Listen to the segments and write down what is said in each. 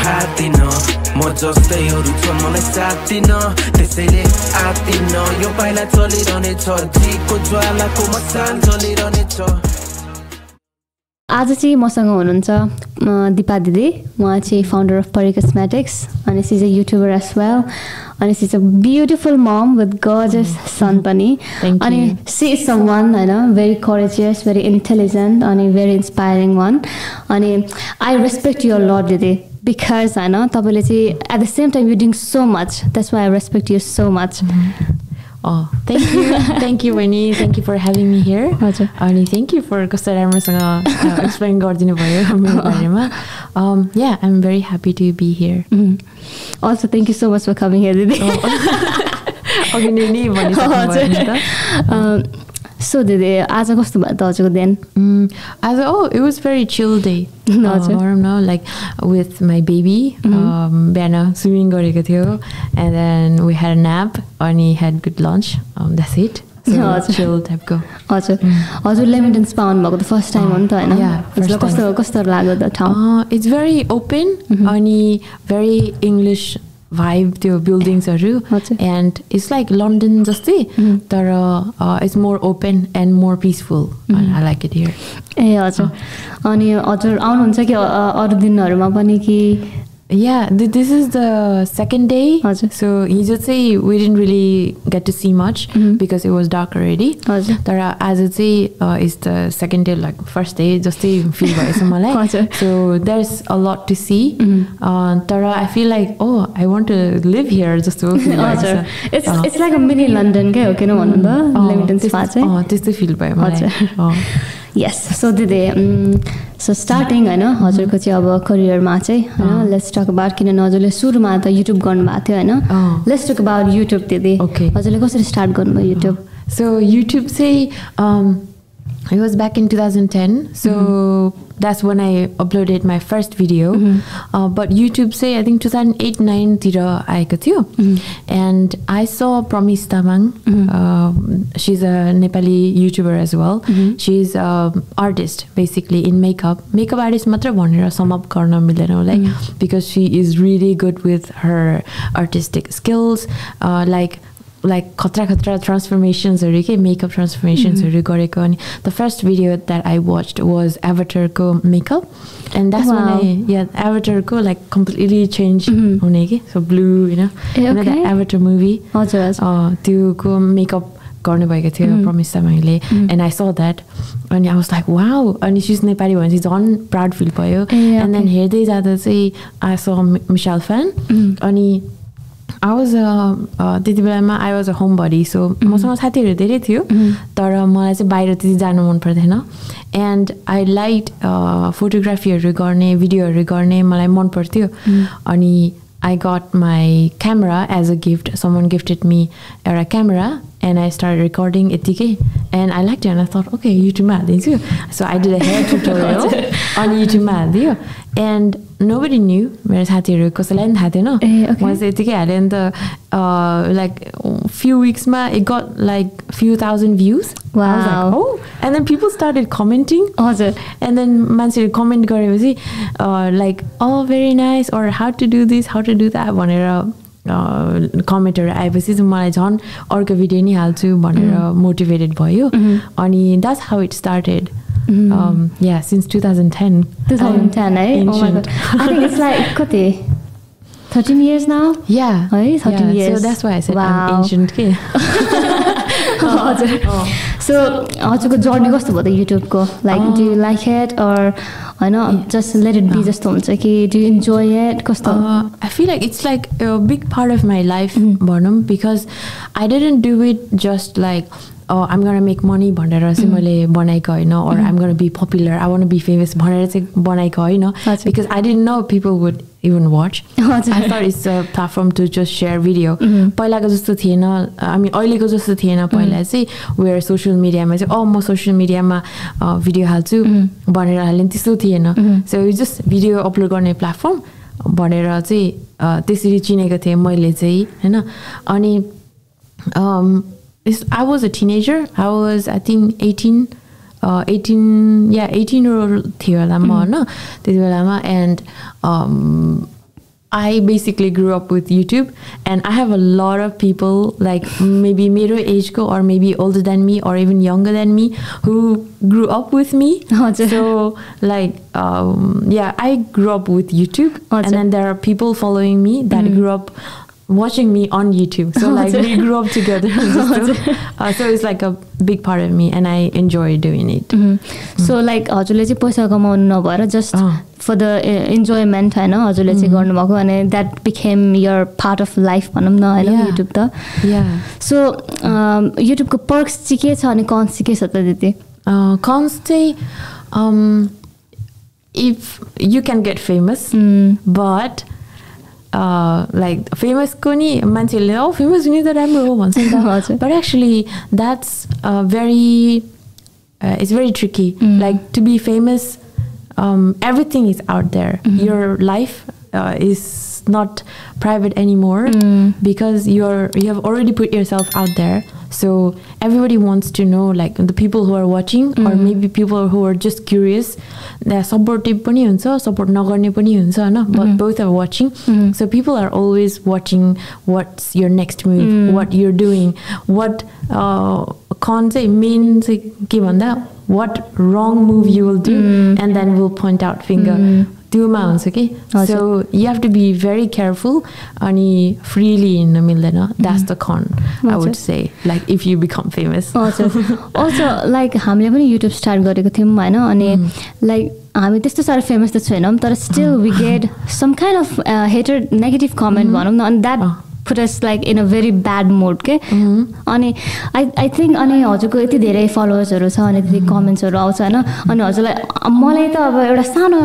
हातिन म जस्तै अरू छ मलाई साथ दिन त्यसैले आतिन यो पाइला चलिरहनेछ जीको ज्वालाको मसान चलिरहनेछ आज चाहिँ मसँग हुनुहुन्छ दिपा दिदी उहाँ चाहिँ फाउन्डर अफ परि कस्मेटिक्स अनि she's a YouTuber as well अनि she's a beautiful mom with gorgeous son पनि अनि you. She is some one होइन भेरी करेजियस भेरी इन्टेलिजेन्ट अनि भेरी इन्सपायरिङ वान अनि आई रेस्पेक्ट युर लड दिदी बिकज होइन तपाईँले चाहिँ at the same time you doing so much that's why I respect you so much Oh, thank you. thank you, Winnie. Thank you for having me here. हजुर. अनि thank you for कस्तो राम्रोसँग explain गरिदिनु भयो मेरो बारेमा. Yeah I am very happy to be here also thank you so much for coming here दिदी अघि नै नै सो दिदी आज कस्तो भयो त हजुरको दिन? Mm, oh, it was very chill day. हजुर। भनौँ न लाइक विथ माई बेबी बिहान स्विमिङ गरेको थियो and then we had nap अनि had good lunch that's it हजुर। चिल हजुर। लेमिन्टन स्पा आउनुभएको त फर्स्ट टाइम हो नि त होइन? कस्तो कस्तो लाग्यो त ठाउँ? इट्स भेरी ओपन अनि भेरी इङ्ग्लिस भाइब त्यो बिल्डिङ्सहरू। एन्ड इट्स लाइक लन्डन जस्तै तर it's more open and more peaceful I like it here ए हजुर। अनि हजुर आउनुहुन्छ कि अरू दिनहरूमा पनि कि Yeah, th- this is the second day. हजुर। So हिजो चाहिँ we didn't really get to see much because it was dark already. हजुर तर आज चाहिँ uh, is the second day like first day जस्तै feel भएछ मलाई हजुर। so there's a lot to see uh, तर I feel like oh I want to live here जस्तो हजुर इट्स लाइक अ मिनी लन्डनकै हो किन भन्नु त अँ, त्यस्तो- अँ, फिल भयो मलाई। अँ। यस सो दिदी सो स्टार्टिङ होइन हजुरको चाहिँ अब करियरमा चाहिँ होइन लेट्स टक अबाउट किनभने हजुरले सुरुमा त युट्युब गर्नुभएको थियो होइन। लेट्स टक अबाउट युट्युब दिदी. हजुरले कसरी स्टार्ट गर्नुभयो YouTube So YouTube say um, it was back in 2010 so mm -hmm. that's when i uploaded my first video. Mm -hmm. uh, but youtube say i think 2008 9 tira aeko thiyo and i saw promise tamang. Mm-hmm. Um, she's a nepali youtuber as well. Mm-hmm. She's an artist basically in makeup. Makeup artist matra bhanera sum up garna milena like mm-hmm. because she is really good with her artistic skills. Uh, like like खतरा खतरा ट्रान्सफर्मेसन्सहरू के makeup ट्रान्सफर्मेसन्सहरू गरेको अनि the first video that I watch was एभटरको makeup and that's one. I yeah एभटरको like completely change हुने कि? So blue होइन. एभटर मुभी हजुर त्योको मेकअप गर्नुभएको थियो प्रमिस तामाङले एन्ड आई स द्याट अनि आई वाज लाइक वाउ अनि सिज नेपाली भनेपछि झन् प्राउड फिल भयो। And then. हेर्दै जाँदा चाहिँ आई स मिसाल फ्यान अनि आई वाज त्यति बेलामा I was a homebody so मसँग साथीहरू धेरै थियो तर मलाई चाहिँ बाहिर त्यति जानु मन पर्दैन। एन्ड आई लाइक फोटोग्राफीहरू गर्ने भिडियोहरू गर्ने मलाई मन पर्थ्यो। अनि I got my camera as a gift someone gifted me एउटा camera and I start recording यत्तिकै and I like and I thought okay युट्युबमा हालिदिन्छु so I did a hair tutorial अनि युट्युबमा हालिदियो एन्ड नो बडी न्यू मेरो साथीहरू कसैलाई पनि थाहा थिएन ए, okay. मैले चाहिँ यतिकै हालेँ अन्त like few विक्समा it got like few thousand views Wow. And then people started commenting हजुर एन्ड देन मान्छेहरू कमेन्ट गरेपछि like a very nice or how to do this how to do that भनेर कमेन्टहरू आएपछि चाहिँ मलाई झन् अर्को भिडियो नि हाल्छु भनेर मोटिभेटेड भयो। अनि that's how it started yeah since two thousand ten two thousand ten है Oh कति थर्टिन इयर्स नाउ या है thirteen so years that's why said ancient के हजुर. सो हजुरको जर्नी कस्तो भयो त युट्युबको like do like it or होइन जस्ट लेट इट बी जस्तो हुन्छ कि डु इन्जोय इट कस्तो I feel like it's like big part of my life भनौँ because I didn't do it just like I'm gonna make money भनेर चाहिँ मैले बनाएको होइन or I'm gonna be popular I wanna be famous भनेर चाहिँ बनाएको होइन। Because I didn't know people would even watch it's a platform to just share video पहिलाको जस्तो थिएन मिन अहिलेको जस्तो थिएन पहिला चाहिँ वेयर सोसियल मिडियामा चाहिँ अँ म सोसियल मिडियामा भिडियो हाल्छु भनेर हाल्ने त्यस्तो थिएन। सो यो जस्ट भिडियो अपलोड गर्ने प्लेटफर्म भनेर चाहिँ त्यसरी चिनेको थिएँ मैले चाहिँ होइन। अनि I was a teenager I was I think eighteen eighteen yeah eighteen थियो होला म होइन त्यति बेलामा and I basically grew up with YouTube, and I have a lot of people like maybe middle age go or maybe older than me or even younger than me who grew up with me. हजुर. So like um, yeah, I grew up with YouTube, हजुर. and then there are people following me that grew up watching me on YouTube. So like we grew up together. uh, so it's like a big part of me, and I enjoy doing it. So like हजुरले चाहिँ पैसा कमाउनु नभएर just. For the enjoyment होइन हजुरले चाहिँ गर्नुभएको अनि that became your part of life भनौँ न होइन. युट्युब त Yeah. सो युट्युबको पर्क्स चाहिँ के छ अनि कन्स चाहिँ के छ त दिदी Uh, cons चाहिँ um, if you can get famous, Mm. but Uh, like famous kuni 만칠래 어 famous kuni that I'm romance but actually that's uh, very uh, it's very tricky mm. like to be famous um, everything is out there mm -hmm. your life uh, is not private anymore mm. because you're you have already put yourself out there so everybody wants to know like the people who are watching or mm-hmm. maybe people who are just curious supportive पनि हुन्छ support नगर्ने पनि हुन्छ होइन Mm-hmm. but both are watching so people are always watching what's your next move Mm. what you're doing what uh, con चाहिँ main चाहिँ के भन्दा what wrong move you will do Mm. and then we'll point out finger त्योमा हुन्छ कि? so you have to be very careful अनि freely हिँड्न मिल्दैन that's the con I हजुर। would say like if you become famous. हजुर। Also like हामीले पनि युट्युब स्टार्ट गरेको थियौँ होइन? अनि लाइक हामी त्यस्तो साह्रो फेमस त छैनौँ तर still we get some kind of hater negative comment भनौँ न अनि that put us like in a very bad mood के अनि आई आई थिङ्क अनि हजुरको यति धेरै फलोवर्सहरू छ अनि त्यति कमेन्ट्सहरू आउँछ होइन? अनि हजुरलाई मलाई त अब एउटा सानो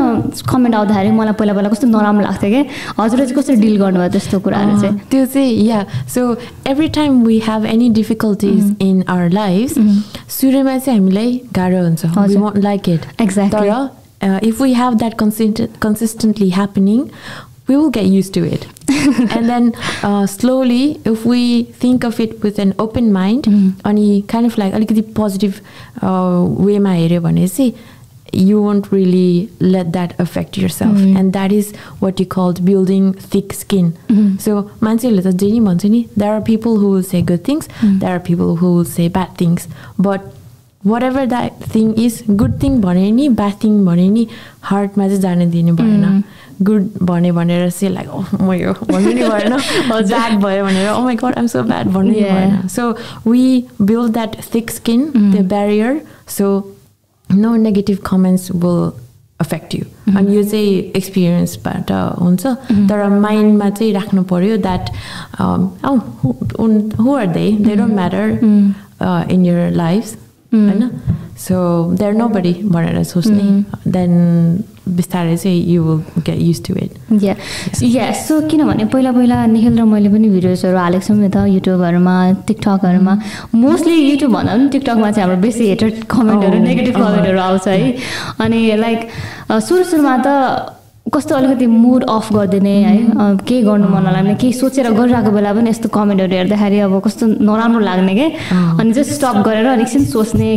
कमेन्ट आउँदाखेरि मलाई पहिला पहिला कस्तो नराम्रो लाग्थ्यो कि? हजुरले चाहिँ कसरी डिल गर्नुभयो त्यस्तो कुराहरू चाहिँ? त्यो चाहिँ yeah so every time we have any difficulties in our life सुरुमा चाहिँ हामीलाई गाह्रो हुन्छ। Like it Exactly. तर if we have that consistently happening we will get used to it and then uh, slowly if we think of it with an open mind अनि kind of like अलिकति positive वेमा हेऱ्यो भने चाहिँ you won't really let that affect yourself and that is what you called building thick skin so मान्छेहरूले त जे नि भन्छ नि there are people who will say good things there are people who will say bad things but whatever that thing is good thing भने नि bad thing भने नि हार्टमा चाहिँ जान दिनु भएन गुड भन्यो भनेर चाहिँ लाइक म यो भन्नु नि भएन। ब्याड भयो भनेर ओ my God I'm so bad भन्नु नि. भएन। So we build that thick skin the barrier so no negative comments will affect you अनि यो चाहिँ एक्सपिरियन्सबाट हुन्छ तर माइन्डमा चाहिँ राख्नु पऱ्यो that who are they they don't matter in your life होइन? सो देयर नो बडी भनेर सोच्ने। देन बिस्तारै चाहिँ you will get used to it yeah yeah so किनभने पहिला पहिला निखिल र मैले पनि भिडियोजहरू हालेको छौँ यता युट्युबहरूमा टिकटकहरूमा मोस्टली युट्युब भन्दा पनि टिकटकमा चाहिँ हाम्रो बेसी हेटेड कमेन्टहरू नेगेटिभ कमेन्टहरू आउँछ है। अनि लाइक सुरु सुरुमा त कस्तो अलिकति मुड अफ गरिदिने है? अ, केही गर्नु मन नलाग्ने केही सोचेर गरिरहेको बेला पनि यस्तो कमेन्टहरू हेर्दाखेरि अब कस्तो नराम्रो लाग्ने के? अनि चाहिँ स्टप गरेर अनि एकछिन सोच्ने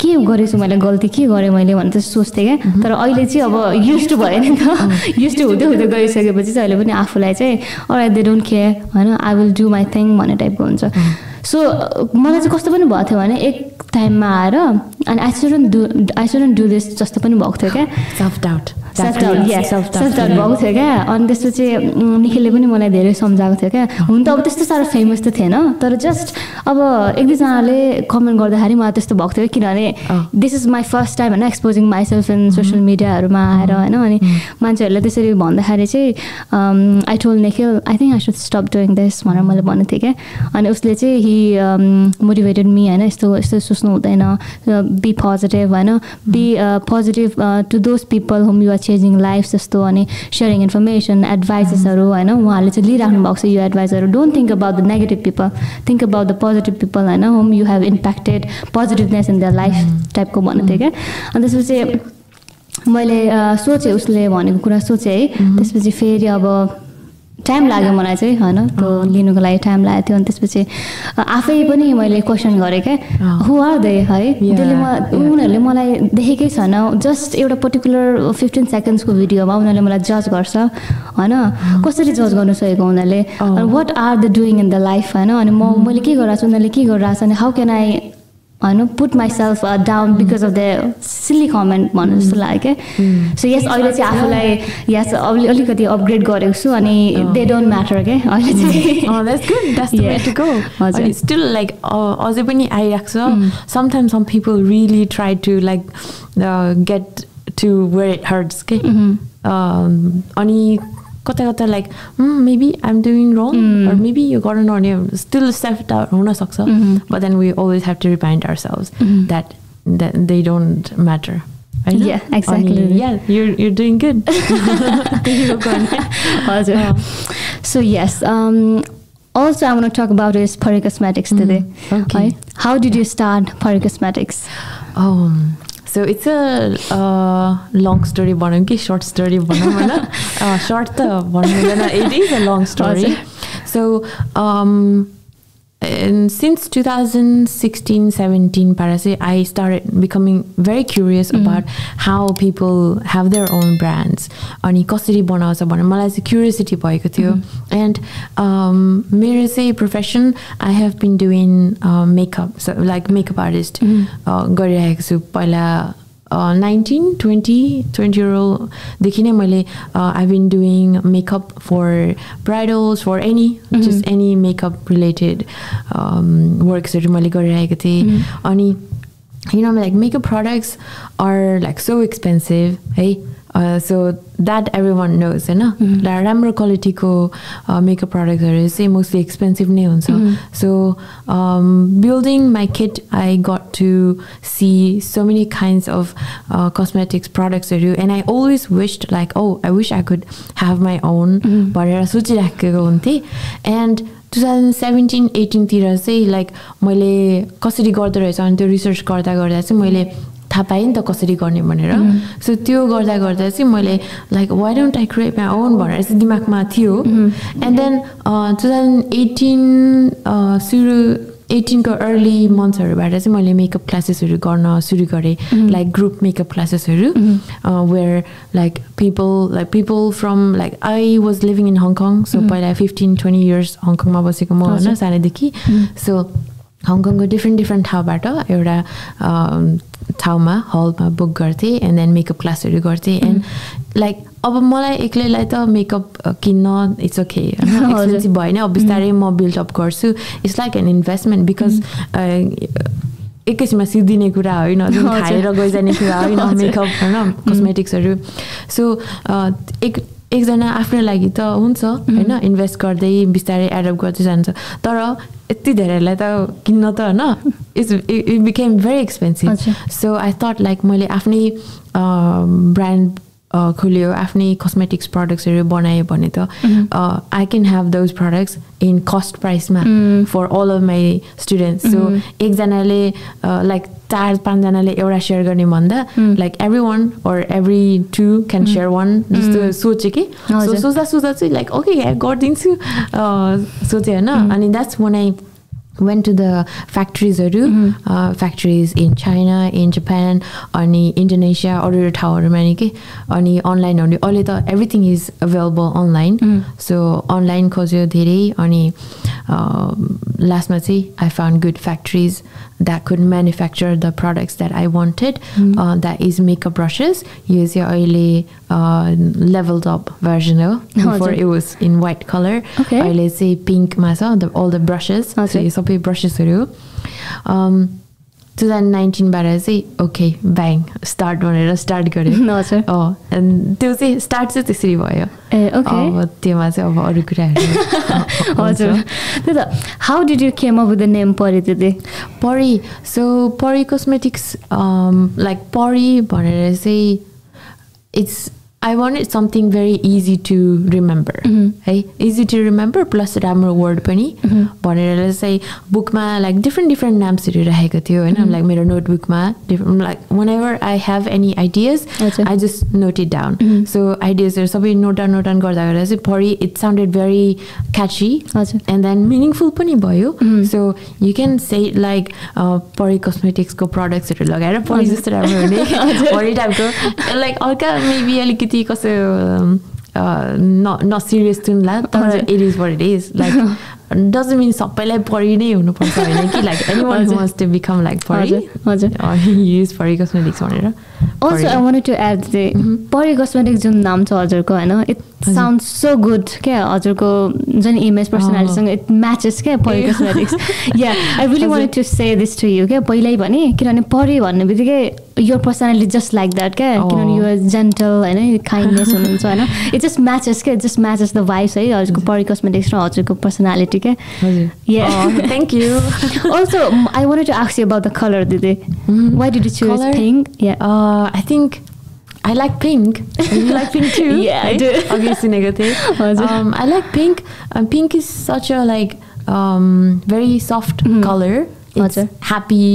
के गरेछु मैले गल्ती के गरेँ मैले भनेर चाहिँ सोच्थेँ क्या तर अहिले चाहिँ अब युज टु भयो नि त। युज टु हुँदै हुँदै गइसकेपछि चाहिँ अहिले पनि आफूलाई चाहिँ अर दे डोन्ट केयर होइन? I will do my thing भन्ने टाइपको हुन्छ। सो मलाई चाहिँ कस्तो पनि भएको थियो भने एक टाइममा आएर अनि I shouldn't do I shouldn't do this जस्तो पनि भएको थियो क्या? Self doubt self doubt yeah self doubt भएको थियो क्या? अनि त्यसपछि निखिलले पनि मलाई धेरै सम्झाएको थियो क्या। हुन त अब त्यस्तो साह्रो फेमस त थिएन तर जस्ट अब एक दुईजनाले कमेन्ट गर्दाखेरि मलाई त्यस्तो भएको थियो किनभने। This is my first time होइन एक्सपोजिङ माइसेल्फ इन सोसियल मिडियाहरूमा आएर होइन अनि मान्छेहरूले त्यसरी भन्दाखेरि चाहिँ I told Nikhil I think I should stop doing this भनेर मैले भनेको थिएँ क्या। अनि उसले चाहिँ हि मोटिभेटेड मी होइन यस्तो यस्तो सोच्नु हुँदैन। बी पोजिटिभ होइन be positive to those people whom you are changing life जस्तो अनि सेयरिङ इन्फर्मेसन एडभाइसेसहरू होइन उहाँहरूले चाहिँ लिइराख्नु भएको छ यो एडभाइसहरू don't think about the negative people think about the positive people होइन whom you have impacted positiveness in the life टाइपको भन्नु थियो क्या अनि त्यसपछि मैले अ, सोचेँ उसले भनेको कुरा सोचेँ है। त्यसपछि फेरि अब टाइम लाग्यो मलाई चाहिँ होइन? त्यो लिनुको लागि टाइम लागेको थियो। अनि त्यसपछि आफै पनि मैले क्वेसन गरेँ क्या। हु आर दे है? त्यसले म. उनीहरूले मलाई देखेकै छैन। जस्ट एउटा पर्टिकुलर फिफ्टिन सेकेन्ड्सको भिडियोमा उनीहरूले मलाई जज गर्छ होइन? कसरी जज गर्नु सकेको उनीहरूले। What are the doing in the life होइन? अनि म मैले के गरिरहेको छु उनीहरूले के गरिरहेको छ अनि हाउ क्यान आई होइन put myself down because of the silly comment भन्नु जस्तो लाग्यो क्या सो यस अहिले चाहिँ आफूलाई यस अलि अलिकति अपग्रेड गरेको छु अनि दे डोन्ट म्याटर क्या अहिले चाहिँ Oh, that's good. That's the way Yeah. to go. हजुर. But it's still like uh, अझै पनि आइरहेको छ sometimes some people really try to like uh, get to where it hurts के um, अनि कता कता like maybe I'm doing wrong or maybe यो गर्नु नहुने स्टिल सेल्फ डाउट हुनसक्छ but then we always have to remind ourselves that that they don't matter होइन? Yeah, exactly. अनि, yeah you're, you're doing good त्यही हो गर्ने. हजुर so yes Also, I want to talk about is Pari Cosmetics today. okay. Right? How did you start Pari Cosmetics? Um, So it's a uh, long story भनौँ कि short story भनौँ होइन Uh, short त भन्नु हुँदैन it is a long story so um, and since 2016 17 para चाहिँ I started becoming very curious about how people have their own brands. अनि कसरी बनाउँछ भनेर मलाई चाहिँ क्युरियोसिटी भएको थियो. एन्ड मेरो चाहिँ profession I have been doing makeup like makeup artist गरिरहेको छु. पहिला नाइन्टिन ट्वेन्टी ट्वेन्टी इयरदेखि नै मैले I been doing makeup for bridals for any just any makeup related वर्क्सहरू मैले गरिरहेको थिएँ अनि you know like makeup products are like so expensive hey? Uh, so that everyone knows होइन राम्रो क्वालिटीको मेकअप प्रडक्ट्सहरू चाहिँ मोस्टली एक्सपेन्सिभ नै हुन्छ so building my kit I got to see so many kinds of cosmetics प्रडक्ट्सहरू and I always wished like oh I wish I could have my own भनेर सोचिराखेको हुन्थेँ and two thousand seventeen एटिनतिर चाहिँ like मैले कसरी गर्दो रहेछ अनि त्यो रिसर्च गर्दा गर्दा चाहिँ मैले थाहा पाएँ नि त कसरी गर्ने भनेर। सो त्यो गर्दा गर्दा चाहिँ मैले like why don't I create my own भनेर चाहिँ दिमागमा थियो। And then two thousand eighteen सुरु एटिनको अर्ली मन्थ्सहरूबाट चाहिँ मैले मेकअप क्लासेसहरू गर्न सुरु गरेँ। लाइक ग्रुप मेकअप क्लासेसहरू where like people like people from like I was living in Hong Kong so पहिला फिफ्टिन ट्वेन्टी इयर्स हङकङमा बसेको म होइन सानैदेखि। सो हङकङको डिफ्रेन्ट डिफ्रेन्ट ठाउँबाट एउटा ठाउँमा हलमा बुक गर्थेँ एन्ड देन मेकअप क्लासहरू गर्थेँ एन्ड लाइक अब मलाई एक्लैलाई त मेकअप किन्न इट्स ओके एक्सपेन्सिभ भएन अब बिस्तारै म बिल्डअप गर्छु. It's like an investment because एकैछिनमा सिद्धिने कुरा होइन जुन। खाएर गइजाने कुरा होइन। मेकअप होइन कस्मेटिक्सहरू सो एक एकजना आफ्नो लागि त हुन्छ होइन इन्भेस्ट गर्दै बिस्तारै एडप्ट गर्दै जान्छ। तर यति धेरैलाई त किन्न त होइन it's it became very expensive. So I thought like मैले आफ्नै ब्रान्ड खोल्यो आफ्नै कस्मेटिक्स प्रडक्ट्सहरू बनाएँ भने त I can have those products in cost प्राइसमा for all of my students so एकजनाले लाइक चार पाँचजनाले एउटा सेयर गर्ने भन्दा like every one or every two can share one जस्तो सोचेँ कि? सो। सोच्दा सोच्दा चाहिँ लाइक ओके गरिदिन्छु। सोचेँ होइन। अनि that's one I went to the factories uh, factories in China in Japan अनि इन्डोनेसिया अरू अरू ठाउँहरूमा नि के अनि अनलाइनहरू अहिले त everything is available online so online खोज्यो धेरै अनि लास्टमा चाहिँ I found good factories that could manufacture the products that I wanted. Mm. Uh, that is makeup brushes. Use your oily uh, leveled up version. Oh, before it was in white color. Okay. Let's say pink masa, all the brushes. Okay. So you brushes. Um, two thousand नाइन्टिनबाट चाहिँ okay bang start भनेर start गरेँ हजुर त्यो चाहिँ start चाहिँ त्यसरी भयो। ए okay अब त्योमा चाहिँ अब अरू कुराहरू हजुर। त्यही त how did you came up with the name Pari त्यति परी सो परी कस्मेटिक्स लाइक परी भनेर चाहिँ it's I want something very easy to remember है इजी टु रिमेम्बर प्लस राम्रो वर्ड पनि भनेर चाहिँ बुकमा लाइक डिफ्रेन्ट डिफ्रेन्ट नाम्सहरू राखेको थियो होइन? लाइक मेरो नोटबुकमा different like whenever I have any ideas. I just note it down so आइडियाजहरू सबै नोट डाउन नोट डाउन गर्दा गर्दा चाहिँ Pari it sounded very catchy. And then meaningful पनि भयो। So you can say like Pari कस्मेटिक्सको प्रडक्ट्सहरू लगाएर पढी जस्तो राम्रो हुने। पढी टाइपको लाइक हल्का मेबी अलिकति कसो न न सिरियस तुनला तर हजुर। It is what it is like doesn't mean सबैलाई पढी नै हुनुपर्छ होइन कि like any one. Wants to become like Pari हजुर युज पढी कस्मेटिक्स भनेर also. I want to add चाहिँ परि कस्मेटिक जुन नाम छ हजुरको होइन इट साउन्ड सो गुड क्या हजुरको जुन इमेज पर्सनालिटीसँग इट म्याचेस क्या परि। कस्मेटिक्स या आई हजुर। Want to say this to you क्या पहिल्यै भने किनभने परि भन्ने बित्तिकै यो पर्सनालिटी जस्ट लाइक द्याट क्या. किनभने यो जेन्टल होइन काइन्डनेस हुनुहुन्छ होइन इट जस्ट म्याचेस क्या जस्ट म्याचेस द भाइब्स है हजुरको परि कस्मेटिक्स र हजुरको पर्सनालिटी क्या हजुर Yeah. Thank you also m- i wanted to ask you about the color didi why did you choose Color? pink yeah Uh, I think I like pink. You like pink too? Yeah, I right? do. Okay, सुनेको थिएँ. हजुर। Um, I like pink. Um, pink is such a like um, very soft color. It's हजुर। happy.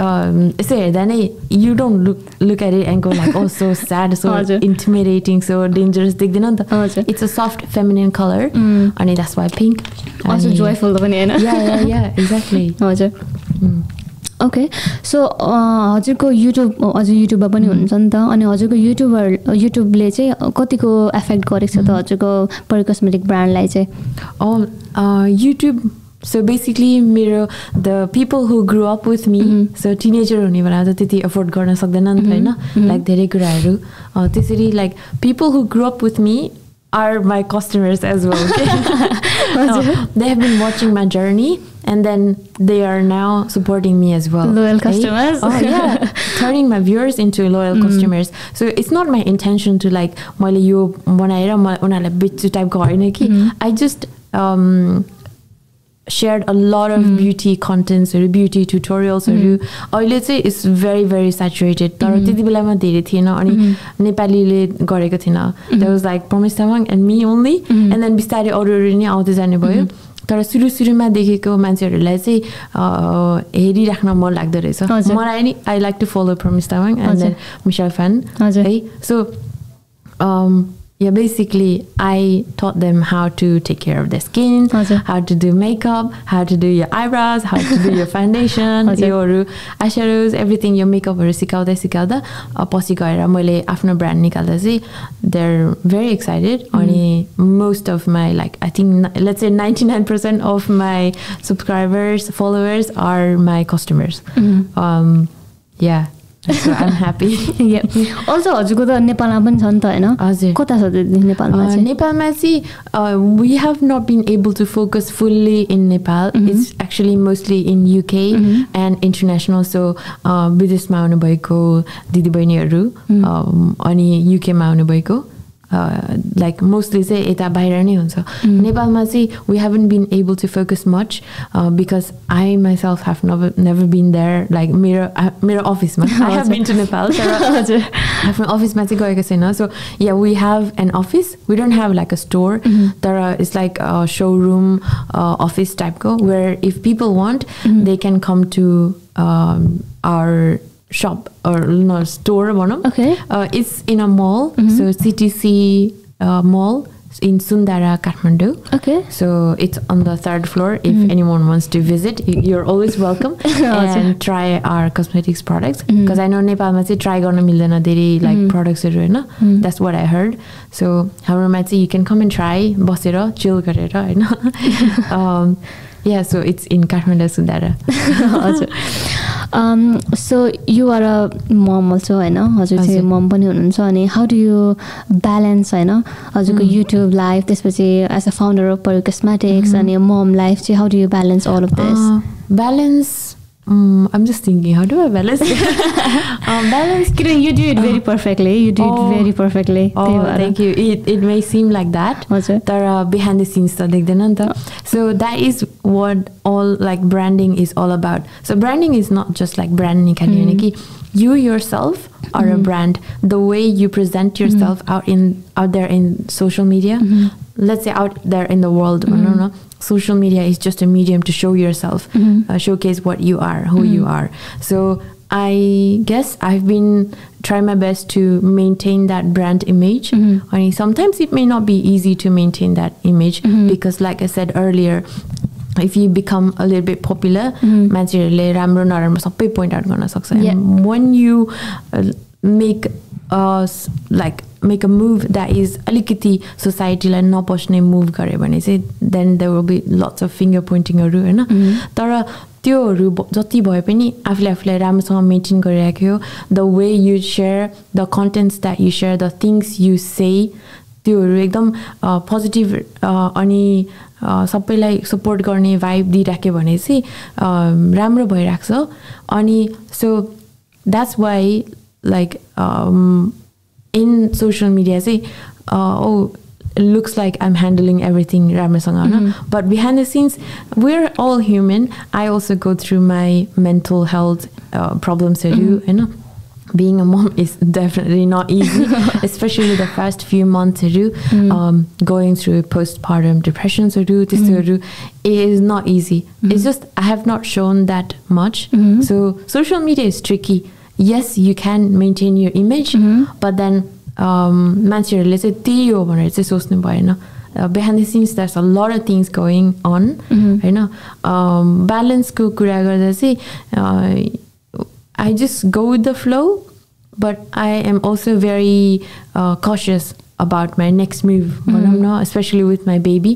Um, यसो हेर्दा नै you don't look look at it and go like oh so sad so हजुर। intimidating so dangerous देख्दैन नि त it's a soft feminine color अनि that's why pink also अनि- joyful पनि होइन yeah yeah yeah exactly हजुर Mm. ओके सो हजुरको युट्युब हजुर युट्युबमा पनि हुनुहुन्छ नि त अनि हजुरको युट्युबर युट्युबले चाहिँ कतिको एफेक्ट गरेको छ त हजुरको परिकस्मेटिक ब्रान्डलाई चाहिँ Oh, So basically, मेरो the people who grew up with me, so teenager हुने बेला त त्यति अफोर्ड गर्न सक्दैन नि त होइन? लाइक धेरै कुराहरू। त्यसरी like people who grow up with me are my customers as well they have been watching my journey and then they are now supporting me as well Loyal customers. turning my viewers into loyal customers. So it's not my intention to like मैले यो बनाएर म उनीहरूलाई बेच्छु टाइपको होइन कि? I just shared a lot of beauty contents beauty tutorialsहरू. अहिले चाहिँ इट्स भेरी भेरी सेचुरेटेड तर त्यति बेलामा धेरै थिएन अनि नेपालीले गरेको थिएन. That was like Promise Tamang and me only and then बिस्तारै अरू अरू नै आउँदै जाने भयो. तर सुरु सुरुमा देखेको मान्छेहरूलाई चाहिँ अ, हेरिराख्न मन लाग्दो रहेछ। मलाई नि I like to follow Promise Tamang and. Then misal fan. है। So um, yeah, basically, I taught them how to take care of their skin, हजुर। how to do makeup, how to do your eyebrows, how to do your foundation, हजुर। योहरू eyeshadows, everything यो मेकअपहरू सिकाउँदै सिकाउँदा a, पछि गएर मैले आफ्नो brand निकाल्दा चाहिँ देयर भेरी एक्साइटेड अनि most of my like I think let's चाहिँ ninety nine percent of my subscribers followers are my customers yeah I'm happy also हजुरको त नेपालमा पनि छ नि त होइन हजुर। कता छ नेपालमा Uh, नेपालमा चाहिँ we have not been able to focus fully in Nepal. It's actually mostly in UK and international. So uh, विदेशमा आउनुभएको दिदीबहिनीहरू um, अनि युकेमा आउनुभएको लाइक मोस्टली चाहिँ यता बाहिर नै हुन्छ नेपालमा चाहिँ we haven't been able to focus much because I myself have never never been there like मेरो मेरो अफिसमा I have been to Nepal तर हजुर आफ्नो अफिसमा चाहिँ गएको छैन so yeah we have an office we don't have like a store तर इट्स लाइक सोरुम अफिस टाइपको where if people want they can come to our shop or no store भनौँ Okay. uh, it's in a mall so CTC uh, mall in Sundara Kathmandu okay so it's on the third floor if anyone wants to visit you're always welcome and try our cosmetics products because I know नेपालमा चाहिँ try गर्न मिल्दैन धेरै like प्रडक्ट्सहरू होइन that's what I heard so हाम्रोमा चाहिँ you can come and try बसेर चिल गरेर होइन yeah so it's in Kathmandu Sundhara हजुर so you are a mom also होइन हजुर चाहिँ। मम पनि हुनुहुन्छ अनि हाउ डु यु ब्यालेन्स होइन हजुरको युट्युब लाइफ त्यसपछि as a founder of Pari cosmetics अनि मम लाइफ चाहिँ how do you balance all of this balance Mm, I'm just thinking, how do I balance? um, balance. किनभने you do it very perfectly you do it Oh. Very perfectly त्यही Oh, भएर thank you. It, it may seem like that. हजुर तर behind the since त देख्दैन नि त so that is what all like branding is all about so branding is not just like brand निकाल्यो भने कि you yourself are a brand the way you present yourself out in out there in social media Let's say out there in the world भनौँ न social media is just a medium to show yourself uh, showcase what you are who you are so i guess i've been trying my best to maintain that brand image I mean, sometimes it may not be easy to maintain that image because like i said earlier if you become a little bit popular मान्छेहरूले राम्रो नराम्रो सबै point out गर्न सक्छ Yeah. And when uh, uh, like make a move that is अलिकति सोसाइटीलाई नपस्ने move गऱ्यो भने चाहिँ then there will be lots of finger पोइन्टिङहरू होइन? तर त्योहरू जति भए पनि आफूले आफूलाई राम्रोसँग maintain गरिराख्यो the way you share the contents that you share the things you say त्योहरू एकदम पोजिटिभ अनि अ, सबैलाई सपोर्ट गर्ने भाइब दिइराख्यो भने चाहिँ अ, राम्रो भइरहेको छ अनि so that's why like um, in social media say uh, oh it looks like I'm handling everything Ramasangana. Mm-hmm. But behind the scenes, we're all human. I also go through my mental health uh, problems I do. Mm-hmm. You know, being a mom is definitely not easy, especially the first few months do. Mm. Mm-hmm. Um, going through postpartum depression I do, this mm. Mm-hmm. do, not easy. It's mm-hmm. just I have not shown that much. So social media is tricky yes you can maintain your image but then um, मान्छेहरूले चाहिँ त्यही हो भनेर चाहिँ सोच्नु भएन बिहान the since that's a lot of things going on होइन ब्यालेन्सको कुरा गर्दा चाहिँ I just go with the flow, but I am also very uh, cautious about my next move, भनौँ न, especially with my baby.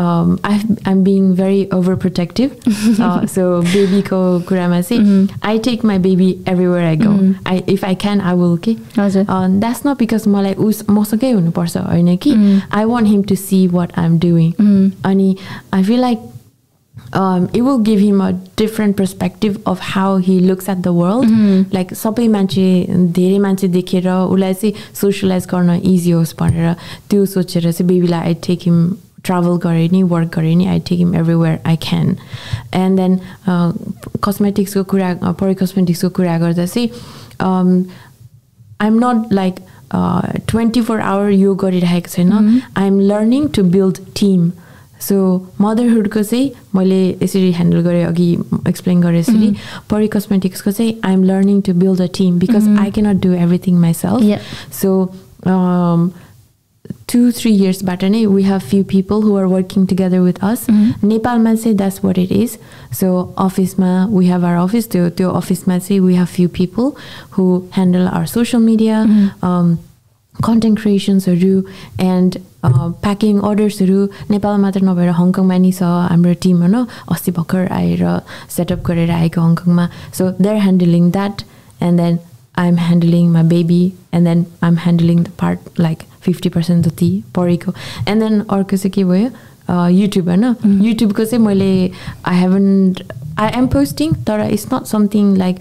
Um, I've, I'm being very overprotective. uh, so baby ko kurama चाहिँ I take my baby everywhere I go. I, if I can, I will. Okay. हजुर Uh, that's not because मलाई उस मसँगै हुनुपर्छ होइन कि I want him to see what I'm doing. अनि I feel like um, it will give him a different perspective of how he looks at the world. Like सबै मान्छे धेरै मान्छे देखेर उसलाई चाहिँ सोसियलाइज गर्न इजी होस् भनेर त्यो सोचेर चाहिँ बेबीलाई आई टेक हिम ट्राभल गरेँ नि वर्क गरेँ नि I take him everywhere I can and then कस्मेटिक्सको कुरा परि कस्मेटिक्सको कुरा गर्दा चाहिँ I'm not like twenty four hour यो गरिरहेको छैन. I am learning to build team so मदरहुडको चाहिँ मैले यसरी ह्यान्डल गरेँ अघि एक्सप्लेन गरेँ यसरी परि कस्मेटिक्सको चाहिँ I am learning to build a team because I cannot do everything my Yeah. Self so two three yearsबाट नै we have few people who are working together with us नेपालमा चाहिँ that's what it is so अफिसमा we have our office त्यो त्यो अफिसमा चाहिँ we have few people who handle our social media um, content creationsहरू and packing अर्डर्सहरू नेपालमा मात्र नभएर हङकङमा नि छ हाम्रो टिम होइन? अस्ति भर्खर आएर सेटअप गरेर आएको हङकङमा so they are handling that and then I am handling my baby and then I am handling the part like fifty percent जति पढेको एन्ड देन अर्को चाहिँ के भयो? युट्युब होइन? युट्युबको चाहिँ मैले I haven I am posting तर it's not something like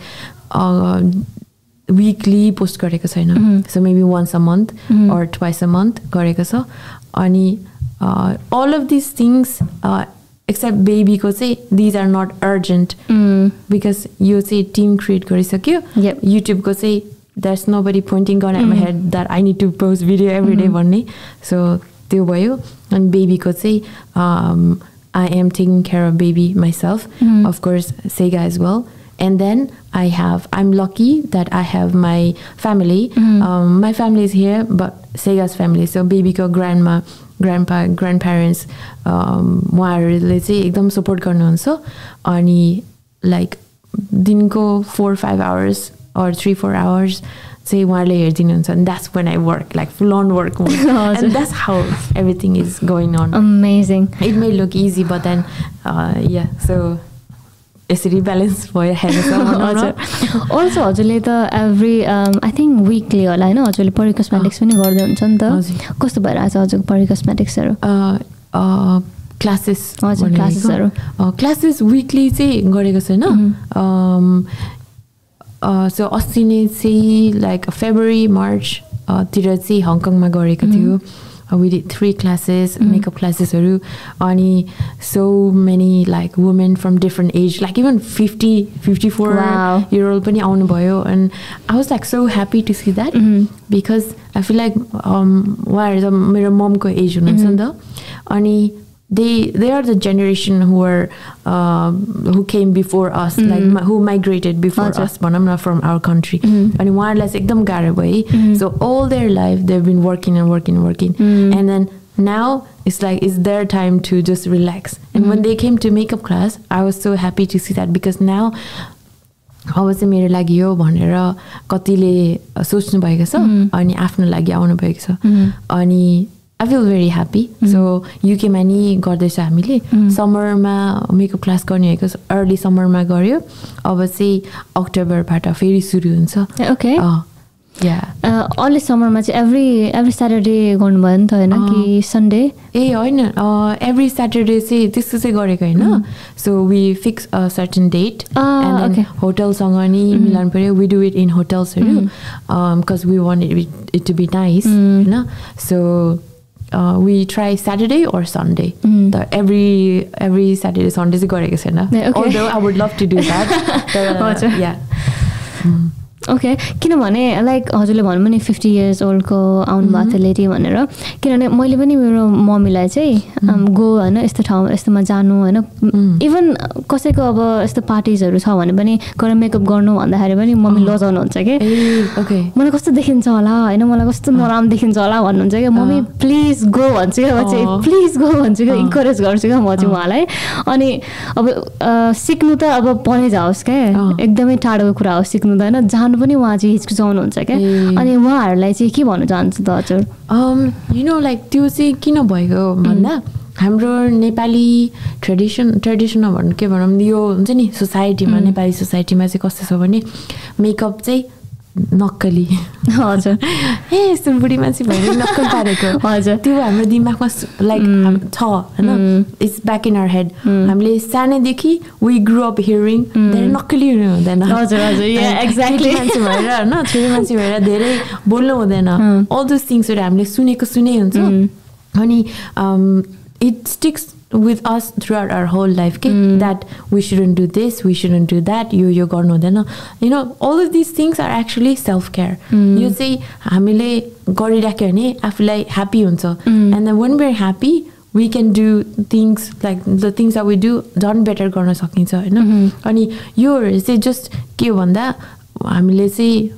weekly post गरेको छैन। So maybe once a month or twice a month गरेको छ। अनि all of this things except बेबीको चाहिँ these are not urgent because यो चाहिँ टिम क्रिएट गरिसक्यो. युट्युबको चाहिँ द्याट्स नो बडी पोइन्टिङ गर्न my head that I need to post video every day भन्ने। सो त्यो भयो। अनि बेबीको चाहिँ I am taking care of baby myself of course Sega as well and then I have, I'm lucky that I have my family. Um, my family is here, but Sega's family. So baby ko grandma, grandpa, grandparents, um, उहाँहरूले चाहिँ एकदम support गर्नुहुन्छ अनि like दिनको four five hours or three four hours चाहिँ उहाँहरूले हेरिदिनुहुन्छ अनि that's when I work like full on work हजुर। And that's how everything is going on amazing it may look easy but then uh, yeah so यसरी balance न। हजुर also हजुरले त एभ्री आई थिङ्क विकली होला होइन हजुरले परि कस्मेटिक्स पनि गर्दै हुन्छ नि त। कस्तो भइरहेको छ हजुरको परि कस्मेटिक्सहरू uh, क्लासेस हजुर। क्लासेसहरू। क्लासेस विकली चाहिँ गरेको छैन सो अस्ति नै चाहिँ लाइक फेब्रुअरी मार्च अ, तिर चाहिँ हङकङमा गरेको थियो विथ थ्री क्लासेस मेकअप क्लासेसहरू अनि so many like women from different age like even fifty fifty four Wow. Year old पनि आउनुभयो and I was like so happy to see that because I feel like उहाँहरू त मेरो ममको age हुनुहुन्छ नि त. अनि they they are the generation who are who came before us like who migrated before हजुर। अस भनौँ न फ्रम आवर कन्ट्री अनि उहाँहरूलाई चाहिँ एकदम गाह्रो भयो so all their life they been working and working working and then now it's like it's their time to just relax. And when they came to makeup class i was so happy to see that because now अब चाहिँ मेरो लागि हो भनेर कतिले सोच्नु भएको छ अनि आफ्नो लागि आउनु भएको छ। अनि I feel very happy so युकेमा नि गर्दैछ हामीले समरमा मेकअप क्लास गर्ने भएको अर्ली समरमा गऱ्यो अब चाहिँ अक्टोबरबाट फेरि सुरु हुन्छ। ओके या अर्ली समरमा चाहिँ एभ्री एभ्री स्याटरडे गर्नुभयो नि त होइन कि सन्डे ए होइन। एभ्री स्याटरडे चाहिँ त्यस्तो चाहिँ गरेको होइन। So we fix a certain date Ah. होटलसँग नि मिलाउनु पऱ्यो। We do it in होटल्सहरू because we want it it to be nice होइन so We try Saturday or Sunday त एभ्री एभ्री स्याटरडे सन्डे चाहिँ गरेको छैन ए, okay. although I would love to do that हजुर। Okay किनभने like हजुरले भन्नुभयो नि फिफ्टी इयर्स ओल्डको आउनुभएको थियो लेडी भनेर। किनभने मैले पनि मेरो मम्मीलाई चाहिँ um, गो होइन यस्तो ठाउँ यस्तोमा जानु होइन। इभन कसैको अब यस्तो पार्टिजहरू छ भने पनि गएर मेकअप गर्नु भन्दाखेरि पनि मम्मी लजाउनुहुन्छ कि? ओके मलाई कस्तो देखिन्छ होला होइन? मलाई कस्तो नराम्रो देखिन्छ होला भन्नुहुन्छ क्या मम्मी प्लिज गो भन्छु क्या म चाहिँ। प्लिज गो भन्छु क्या इन्करेज गर्छु क्या म चाहिँ उहाँलाई। अनि अब सिक्नु त अब पढे जाओस् क्या। एकदमै टाढोको कुरा हो सिक्नु त होइन? जानु पनि उहाँ चाहिँ हिचकिचाउनुहुन्छ क्या। अनि उहाँहरूलाई चाहिँ के भन्नु चाहन्छु त हजुर? यु नो लाइक त्यो चाहिँ किन भएको भन्दा हाम्रो नेपाली ट्रेडिसन ट्रेडिसन भनौँ के भनौँ यो हुन्छ नि सोसाइटीमा नेपाली सोसाइटीमा चाहिँ कस्तो छ भने मेकअप चाहिँ नक्कली। हजुर। ए यस्तो बुढी मान्छे भएर नक्कल पारेको। हजुर। त्यो हाम्रो दिमागमा लाइक छ होइन? It's back in our head हामीले सानैदेखि वी ग्रो अप हियरिङ धेरै नक्कली हुनु हुँदैन। हजुर, हजुर. केटी मान्छे भएर होइन? छोरी मान्छे भएर धेरै बोल्नु हुँदैन। अल दोज थिङ्सहरू हामीले सुनेको सुनै हुन्छ। अनि it sticks with us throughout our whole life okay? that we shouldn't do this we shouldn't do that यो यो गर्नु हुँदैन you know all of these things are actually self care यो चाहिँ हामीले गरिराख्यो भने आफूलाई ह्याप्पी हुन्छ and then when we're happy we can do things like the things that we do झन् बेटर गर्न सकिन्छ होइन अनि योहरू चाहिँ जस्ट के हो भन्दा हामीले चाहिँ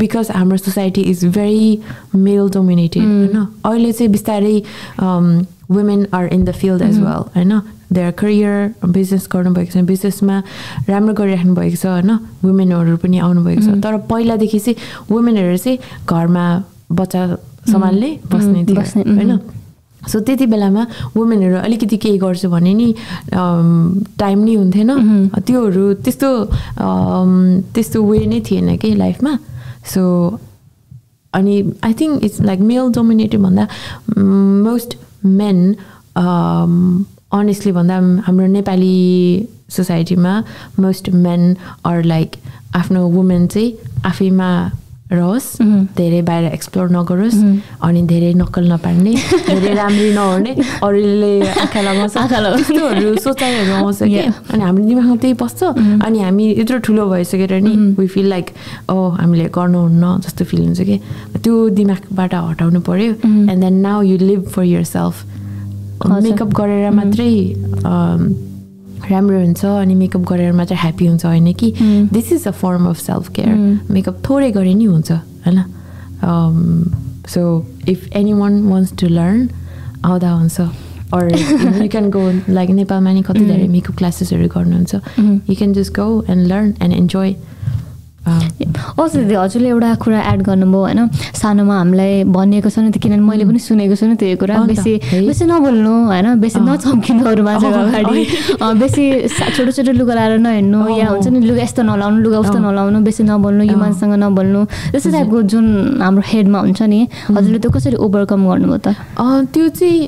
बिकज हाम्रो society is very male dominated होइन अहिले चाहिँ बिस्तारै women are in the field as well होइन देयर करियर बिजनेस गर्नुभएको छ बिजनेसमा राम्रो गरिराख्नु भएको छ होइन? वुमेनहरू पनि आउनुभएको छ। तर पहिलादेखि चाहिँ वुमेनहरू चाहिँ घरमा बच्चा सम्हाल्ने बस्ने थियो बस्ने, होइन? सो त्यति बेलामा वुमेनहरू अलिकति केही गर्छु भने नि टाइम नै हुन्थेन। त्योहरू त्यस्तो त्यस्तो वे नै थिएन कि लाइफमा सो अनि I think it's like male dominated भन्दा मोस्ट मेन अनेस्टली भन्दा हाम्रो नेपाली सोसाइटीमा मोस्ट मेन अर लाइक आफ्नो वुमेन चाहिँ आफैमा रहोस् धेरै बाहिर एक्सप्लोर नगरोस् अनि धेरै नक्कल नपार्ने धेरै राम्री नहुने अरूले आँखा लगाउँछ। आँखा लगाउँछ। त्यस्तोहरू सोचाइहरू आउँछ कि. अनि हाम्रो दिमागमा त्यही बस्छ अनि हामी यत्रो ठुलो भइसकेर नि वी फिल लाइक ओ हामीले गर्नुहुन्न जस्तो फिल हुन्छ कि त्यो दिमागबाट हटाउनु पऱ्यो and then now you live for yourself. Makeup गरेर मात्रै राम्रो हुन्छ अनि मेकअप गरेर मात्रै ह्याप्पी हुन्छ होइन कि? This is a form of self care makeup थोरै गरे नि हुन्छ होइन? So if anyone wants to learn आउँदा हुन्छ। Or you can go like नेपालमा नि कति धेरै मेकअप क्लासेसहरू गर्नुहुन्छ। You can just go and learn and enjoy अझ दिदी हजुरले एउटा कुरा एड गर्नुभयो होइन? सानोमा हामीलाई भनिएको छ नि त किनभने मैले पनि सुनेको छु नि त्यो कुरा। बेसी। बेसी नबोल्नु होइन? बेसी नचम्किनु अरू अँ, अगाडि। बेसी छोटो छोटो लुगा लाएर नहिँड्नु या हुन्छ नि लुगा यस्तो नलाउनु लुगा उस्तो। नलाउनु बेसी नबोल्नु यो। मान्छेसँग नबोल्नु। त्यस्तो टाइपको जुन हाम्रो हेडमा हुन्छ नि हजुरले त्यो कसरी ओभरकम गर्नुभयो त? त्यो चाहिँ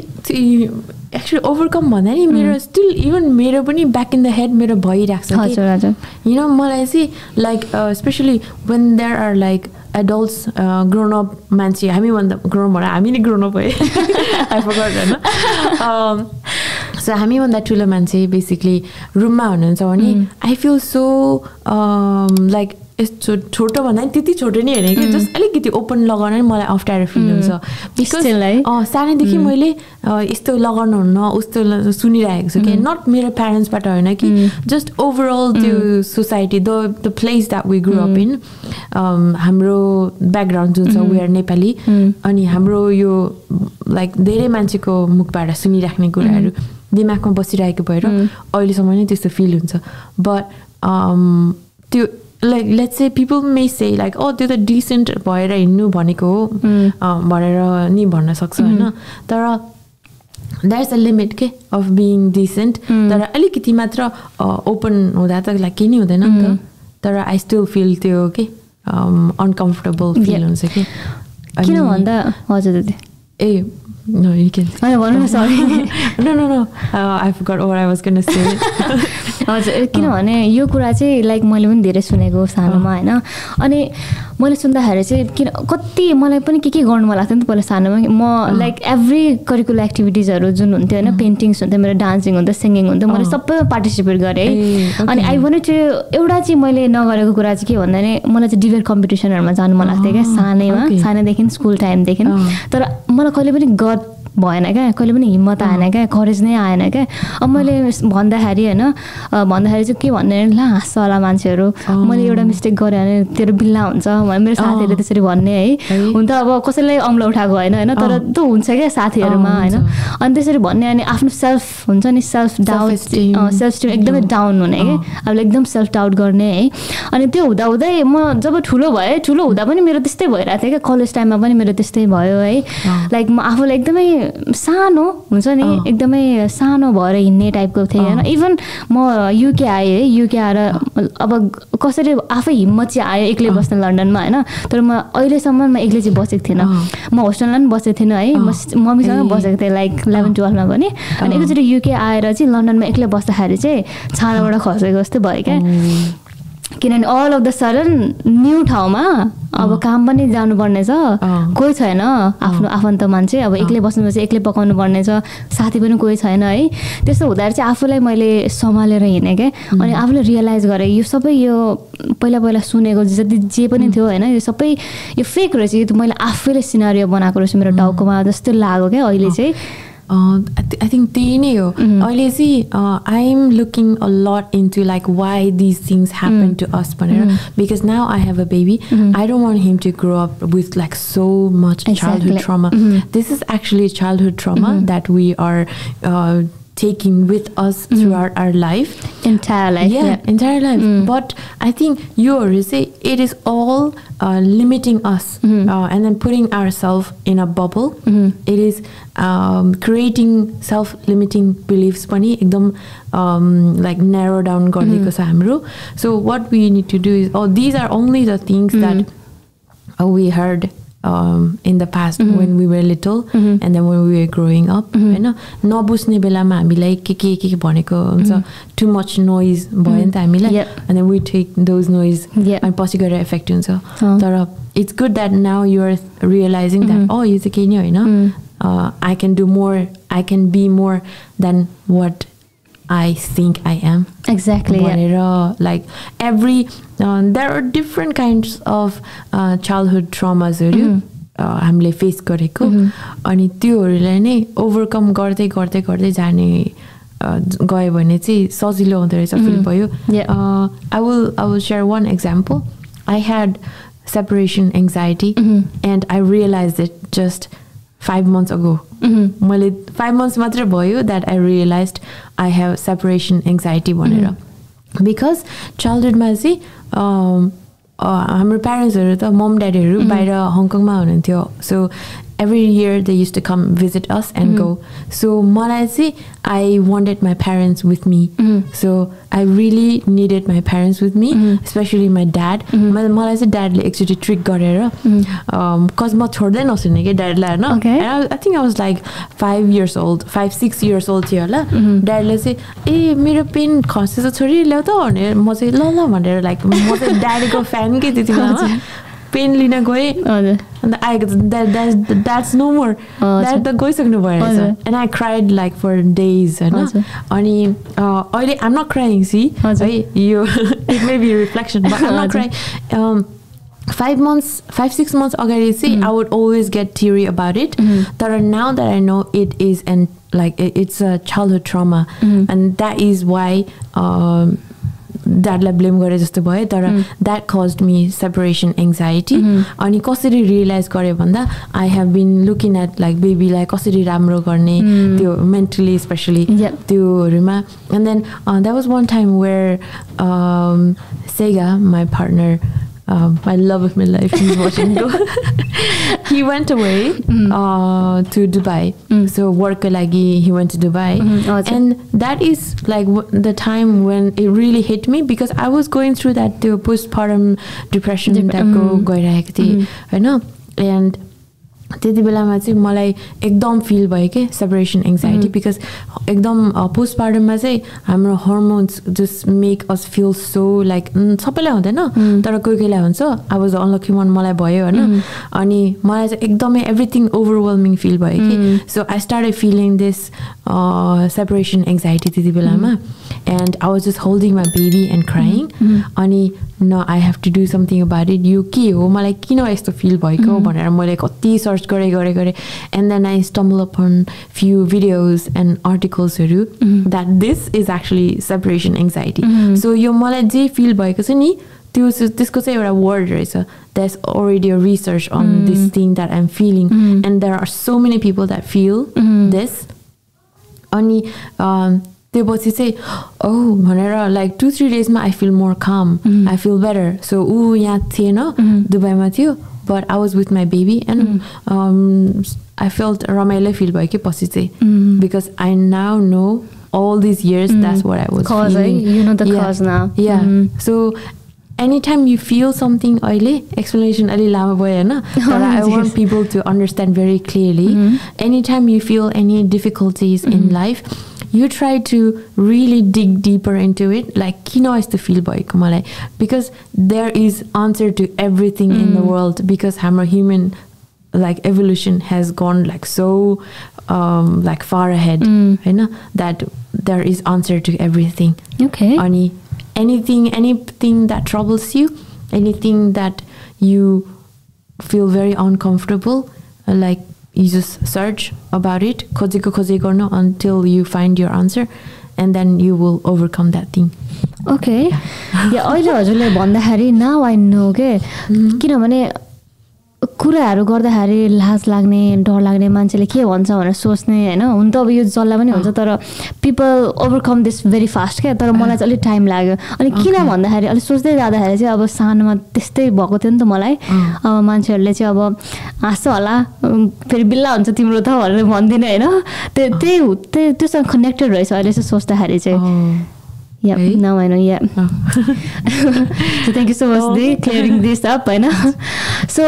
एक्चुली ओभरकम भन्दा नि मेरो स्टिल इभन मेरो पनि ब्याक इन द हेड मेरो भइरहेको छ हजुर हजुर। यु नो मलाई चाहिँ like specially when there are like adults grown up मान्छे हामीभन्दा ग्रोन भएर हामी नै ग्रोन अप है होइन? सो हामीभन्दा ठुलो मान्छे बेसिकली रुममा हुनुहुन्छ भने आई फिल सो लाइक यस्तो छोटो भन्दा पनि त्यति छोटो नै होइन कि जस्ट अलिकति ओपन लगाउन नि मलाई अप्ठ्यारो फिल हुन्छ? बिकज सानैदेखि मैले यस्तो लगाउनुहुन्न उस्तो ल- सुनिरहेको छु कि नट मेरो प्यारेन्ट्सबाट होइन कि जस्ट ओभरअल त्यो society the the place that we grow up in हाम्रो ब्याकग्राउन्ड जुन छ वी आर नेपाली अनि हाम्रो यो लाइक धेरै मान्छेको मुखबाट सुनिराख्ने कुराहरू दिमागमा बसिरहेको भएर अहिलेसम्म नै त्यस्तो फिल हुन्छ। बट त्यो like let's say people may say like oh त्यो त डिसेन्ट भएर हिँड्नु भनेको हो। अ, भनेर नि भन्न सक्छ होइन? तर द्याट इज अ लिमिट के अफ बिङ डिसेन्ट तर अलिकति मात्र ओपन हुँदा त लाइक केही नै हुँदैन नि त। तर आई स्टिल फिल त्यो के अनकम्फर्टेबल फिल. हुन्छ कि किन भन्दा? हजुर दिदी ए होइन भन्नु न sorry no no no uh, I हजुर किनभने यो कुरा चाहिँ लाइक मैले पनि धेरै सुनेको सानोमा होइन? अनि मैले सुन्दाखेरि चाहिँ किन कति मलाई पनि के के गर्नु मन लाग्थ्यो नि त पहिला सानोमा। म लाइक एभ्री करिकुलर एक्टिभिटिजहरू जुन हुन्थ्यो होइन? पेन्टिङ्स हुन्थ्यो मेरो डान्सिङ हुन्थ्यो सिङ्गिङ हुन्थ्यो मैले सबैमा पार्टिसिपेट गरेँ है? अनि. आई वान चाहिँ एउटा चाहिँ मैले नगरेको कुरा चाहिँ के भन्दा नि मलाई चाहिँ डिबेट कम्पिटिसनहरूमा जानु मन लाग्थ्यो क्या सानैमा. सानैदेखि स्कुल टाइमदेखि। तर मलाई कहिले पनि गत भएन क्या? कहिले पनि हिम्मत आएन क्या? करेज नै आएन क्या? अब मैले भन्दाखेरि होइन भन्दाखेरि चाहिँ के भन्ने ला हाँस्छ होला मान्छेहरू। मैले एउटा मिस्टेक गरेँ भने तेरो बिल्ला हुन्छ। भने मेरो साथीहरूले त्यसरी भन्ने है। हुन त अब कसैलाई अम्लो उठाएको होइन होइन? तर। त्यो हुन्छ क्या साथीहरूमा होइन। अनि त्यसरी भन्ने अनि आफ्नो सेल्फ हुन्छ नि सेल्फ डाउट. सेल्फ स्टिम एकदमै डाउन हुने कि? अब एकदम सेल्फ डाउट गर्ने है। अनि त्यो हुँदा हुँदै म जब ठुलो भएँ ठुलो हुँदा पनि मेरो त्यस्तै भइरहेको थियो क्या? कलेज टाइममा पनि मेरो त्यस्तै भयो है। लाइक म आफूलाई एकदमै सानो हुन्छ नि। एकदमै सानो भएर हिँड्ने टाइपको थिएँ होइन इभन म युके आएँ है युके आएर अब कसरी आफै हिम्मत चाहिँ आयो एक्लै बस्न लन्डनमा होइन? तर म अहिलेसम्म म एक्लै चाहिँ बसेको थिइनँ। म होस्टेलमा पनि बसेको थिइनँ है। म। मम्मीसँग। बसेको थिएँ लाइक इलेभेन टुवेल्भमा पनि। अनि एकचोटि युके आएर चाहिँ लन्डनमा एक्लै बस्दाखेरि चाहिँ छानाबाट खसेको जस्तो भयो क्या। किनभने all of the sudden new ठाउँमा अब काम पनि जानुपर्ने छ अँ। कोही छैन। आफ्नो आफन्त मान्छे अब एक्लै बस्नुपर्छ एक्लै पकाउनु पर्ने छ साथी पनि कोही छैन है। त्यस्तो हुँदाखेरि चाहिँ आफूलाई मैले सम्हालेर हिँडेँ क्या। अनि आफूले रियलाइज गरेँ यो सबै यो पहिला पहिला सुनेको जति जे पनि थियो होइन यो सबै यो फेक रहेछ। यो त मैले आफैले सिनारियो बनाएको रहेछु मेरो टाउकोमा जस्तो लाग्यो क्या अहिले चाहिँ। Uh, I, think they know. Mm. I'm looking a lot into like why these things happen mm. to us, mm. because now I have a baby. Mm. I don't want him to grow up with like so much exactly. childhood trauma. Mm-hmm. This is actually childhood trauma that we are. Uh, taking with us throughout our life. Entire life yeah, entire life. But I think yours, eh, it is all uh, limiting us uh, and then putting ourselves in a bubble. It is um, creating self-limiting beliefs पनि एकदम um, like narrow down गरिदिएको छ हाम्रो. So what we need to do is, oh, these are only the things that uh, we heard Um, in the past when we were little and then when we were growing up होइन नबुझ्ने बेलामा हामीलाई के के के के भनेको हुन्छ टु मच नोइज भयो नि त हामीलाई Yep. and then we take those noise Yep. अनि पछि गएर इफेक्ट हुन्छ अँ। तर it's good that now you're realising that oh यो चाहिँ केही नै होइन I can do more I can be more than what I think I am exactly भनेर like every there are different kinds of childhood ट्रमाजहरू हामीले face गरेको. अनि त्योहरूलाई नै ओभरकम गर्दै गर्दै गर्दै जाने uh, गयो भने चाहिँ सजिलो हुँदो रहेछ फिल भयो। Yeah. I will I will share one example I had separation anxiety and I realise it just five months ago मैले फाइभ मन्थ्स मात्रै भयो that I realise I have separation anxiety भनेर. बिकज चाइल्डहुडमा चाहिँ um, a, हाम्रो प्यारेन्ट्सहरू त मम ड्याडीहरू बाहिर हङकङमा हुनुहुन्थ्यो. So every year they used to come visit us and go. So मलाई चाहिँ I wanted my parents with me. So I really needed my parents with me especially my dad. मलाई मलाई चाहिँ ड्याडले एकचोटि ट्रिक गरेर कज म छोड्दै नसुने कि ड्याडलाई. होइन? I think I was like five years old five six years old थियो होला. ड्याडीले चाहिँ ए मेरो पेन खसेछ छोरी ल्याउ त भनेर म चाहिँ ल ल भनेर लाइक म चाहिँ ड्याडीको फ्यान के त्यति बेलामा पेन लिन गएँ हजुर अन्त आएको that that's no more that त गइसक्नु भयो हजुर। रहेछ and I cried like for days होइन हजुर। अनि अ, अहिले आम नट क्राइङ सी हजुर। है यो it may be reflection but I'm not हजुर। Crying five months five six months अगाडि चाहिँ I would always get theory about it तर now that I know it is and like it's a childhood trauma and that is why ड्याडलाई blame गरे जस्तो भयो तर that cause me separation anxiety अनि कसरी realise गरेँ भन्दा I have been looking at like बेबीलाई कसरी राम्रो गर्ने त्यो mentally specially. त्योहरूमा. And then that was one time where Sega my partner my love of my life he's watching he went away uh, to dubai so work lagi he went to dubai हजुर। and that is like w- the time when it really hit me because I was going through that त्यो postpartum depression Dep- mm. गइरहेको थिएँ होइन and त्यति बेलामा चाहिँ मलाई एकदम फिल भयो कि सेपरेसन एङ्जाइटी बिकज एकदम पोस्टपार्टममा चाहिँ हाम्रो hormones just make us feel so like सबैलाई हुँदैन। तर कोही कोहीलाई हुन्छ। आई वाज अनलकी वान मलाई भयो होइन। अनि मलाई चाहिँ एकदमै एभ्रिथिङ ओभरवेलमिङ फिल भयो कि। So I start feeling this separation anxiety त्यति बेलामा। And I was just holding my baby and crying अनि न I have to do something about it यो के हो? मलाई किन यस्तो फिल भएको भनेर मैले कति सर्च गरेँ गरेँ गरेँ and then I stumble upon few videos and आर्टिकल्सहरू that this is actually separation anxiety so यो मलाई जे फिल भएको छ नि त्यो चाहिँ- त्यसको चाहिँ एउटा वर्ड रहेछ that's already a research on this thing that I'm feeling and there are so many people that feel this अनि अम, त्यो पछि चाहिँ ओ भनेर like two three डेजमा I feel more calm I feel better so ऊ यहाँ थिएन दुबईमा थियो but I was with my baby and I felt रमाइलो फिल भयो कि पछि चाहिँ because I now know all these years that's what i was Cause, eh? feeling. You know the yeah. cause now. yeah Mm. so anytime you feel something अहिले explanation अलि लामो भयो होइन तर I want Yes. people to understand very clearly anytime you feel any difficulties in life you try to really dig deeper into it like kino is the field boy Kumale, because there is answer to everything mm. in the mm. world because hammer human like evolution has gone like so um, like far ahead mm. you know that there is answer to everything okay any anything anything that troubles you anything that you feel very uncomfortable like you just search about it खोजेको खोजे गर्नु until you find your answer and then you will overcome that thing okay yeah अहिले हजुरले भन्दाखेरि now I know के किनभने कुराहरू गर्दाखेरि लाज लाग्ने डर लाग्ने मान्छेले के भन्छ भनेर सोच्ने होइन? हुन त अब यो जसलाई पनि हुन्छ तर people overcome this very fast क्या? तर मलाई चाहिँ अलिक टाइम लाग्यो। अनि किन भन्दाखेरि अलिक सोच्दै जाँदाखेरि चाहिँ अब सानोमा त्यस्तै भएको थियो नि त मलाई। अब मान्छेहरूले चाहिँ अब हाँस्छ होला फेरि बिल्ला हुन्छ तिम्रो त भनेर भन्दिनँ होइन? त्यो त्यही त्यही त्योसँग कनेक्टेड रहेछ अहिले चाहिँ सोच्दाखेरि चाहिँ। यहाँ नभएन so thank you so much दिङ दिप होइन सो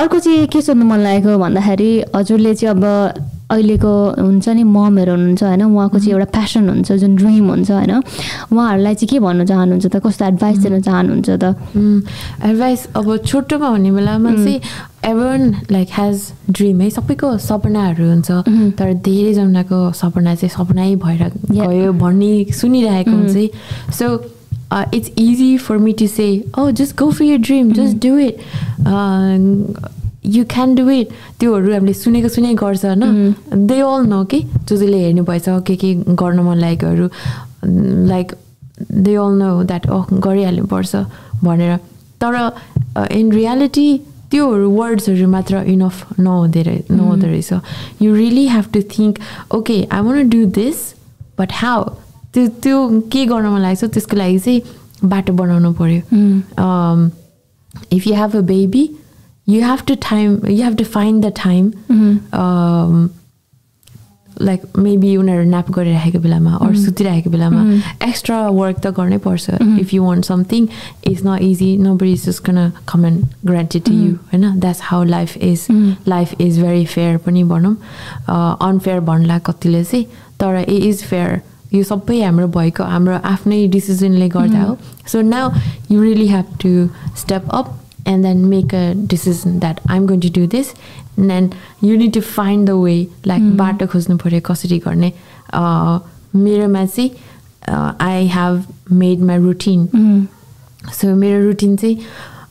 अर्को चाहिँ के सोध्नु मन लागेको भन्दाखेरि हजुरले चाहिँ अब अहिलेको हुन्छ नि ममहरू हुनुहुन्छ होइन? उहाँको चाहिँ एउटा प्यासन हुन्छ जुन ड्रिम हुन्छ होइन? उहाँहरूलाई चाहिँ के भन्नु चाहनुहुन्छ त? कस्तो एडभाइस दिन चाहनुहुन्छ त? एडभाइस अब छोटोमा हुने बेलामा चाहिँ एभर लाइक हेज ड्रिम है? सबैको सपनाहरू हुन्छ। तर धेरैजनाको सपना चाहिँ सपनै भएर. गयो भन्ने सुनिरहेको हुन्छ। So it's easy for me to say oh just go for your dream just do it you can do it त्योहरू हामीले सुनेको सुने गर्छ होइन? दे अल नो कि जो जसले हेर्नु भएछ के के गर्न मन लागेकोहरू like they all know that oh गरिहाल्नुपर्छ भनेर। तर इन रियालिटी त्योहरू वर्ड्सहरू मात्र इनफ नहुँदो रहे नहुँदो रहेछ। You really have to think okay I want do this but how त्यो त्यो के गर्न मन लागेको छ त्यसको लागि चाहिँ बाटो बनाउनु पऱ्यो if you have a baby you have to time you have to find the time um, like maybe उनीहरू नाप गरिराखेको बेलामा अरू सुतिरहेको बेलामा एक्स्ट्रा वर्क त गर्नै पर्छ if you want something is not easy nobody is just can come and granted to you होइन that's how life is life is very fair पनि भनौँ अनफेयर भन्ला कतिले चाहिँ तर ए इज फेयर यो सबै हाम्रो भएको हाम्रो आफ्नै डिसिजनले गर्दा हो so now you really have to step up and then make a decision that I'm going to do this and then you need to find the way like बाटो खोज्नु पऱ्यो कसरी गर्ने मेरोमा चाहिँ I have made my routine so मेरो routine चाहिँ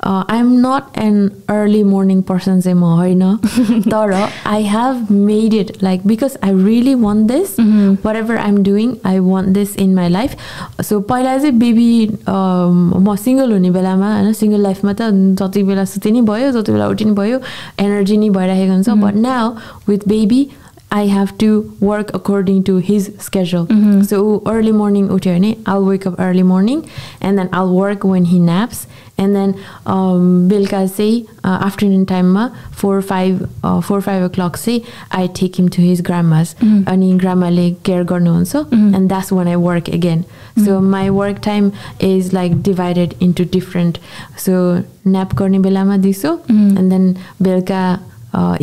I am not an early morning person चाहिँ म होइन तर I have made it like because I really want this whatever I am doing I want this in my life so पहिला चाहिँ baby म single हुने बेलामा होइन सिङ्गल लाइफमा त जति बेला सुति नै भयो जति बेला उठि नै भयो एनर्जी नै भइरहेको हुन्छ। But now with baby I have to work according to his schedule. So early morning उठ्यो भने I'll wake up early morning and then I'll work when he naps and then um, बेलुका चाहिँ afternoon टाइममा four five four five o'clock चाहिँ I take him to his grandma's अनि ग्रामाले care गर्नुहुन्छ and that's when I work again so my work time is like divided into different so nap गर्ने बेलामा दिसो and then बेलुका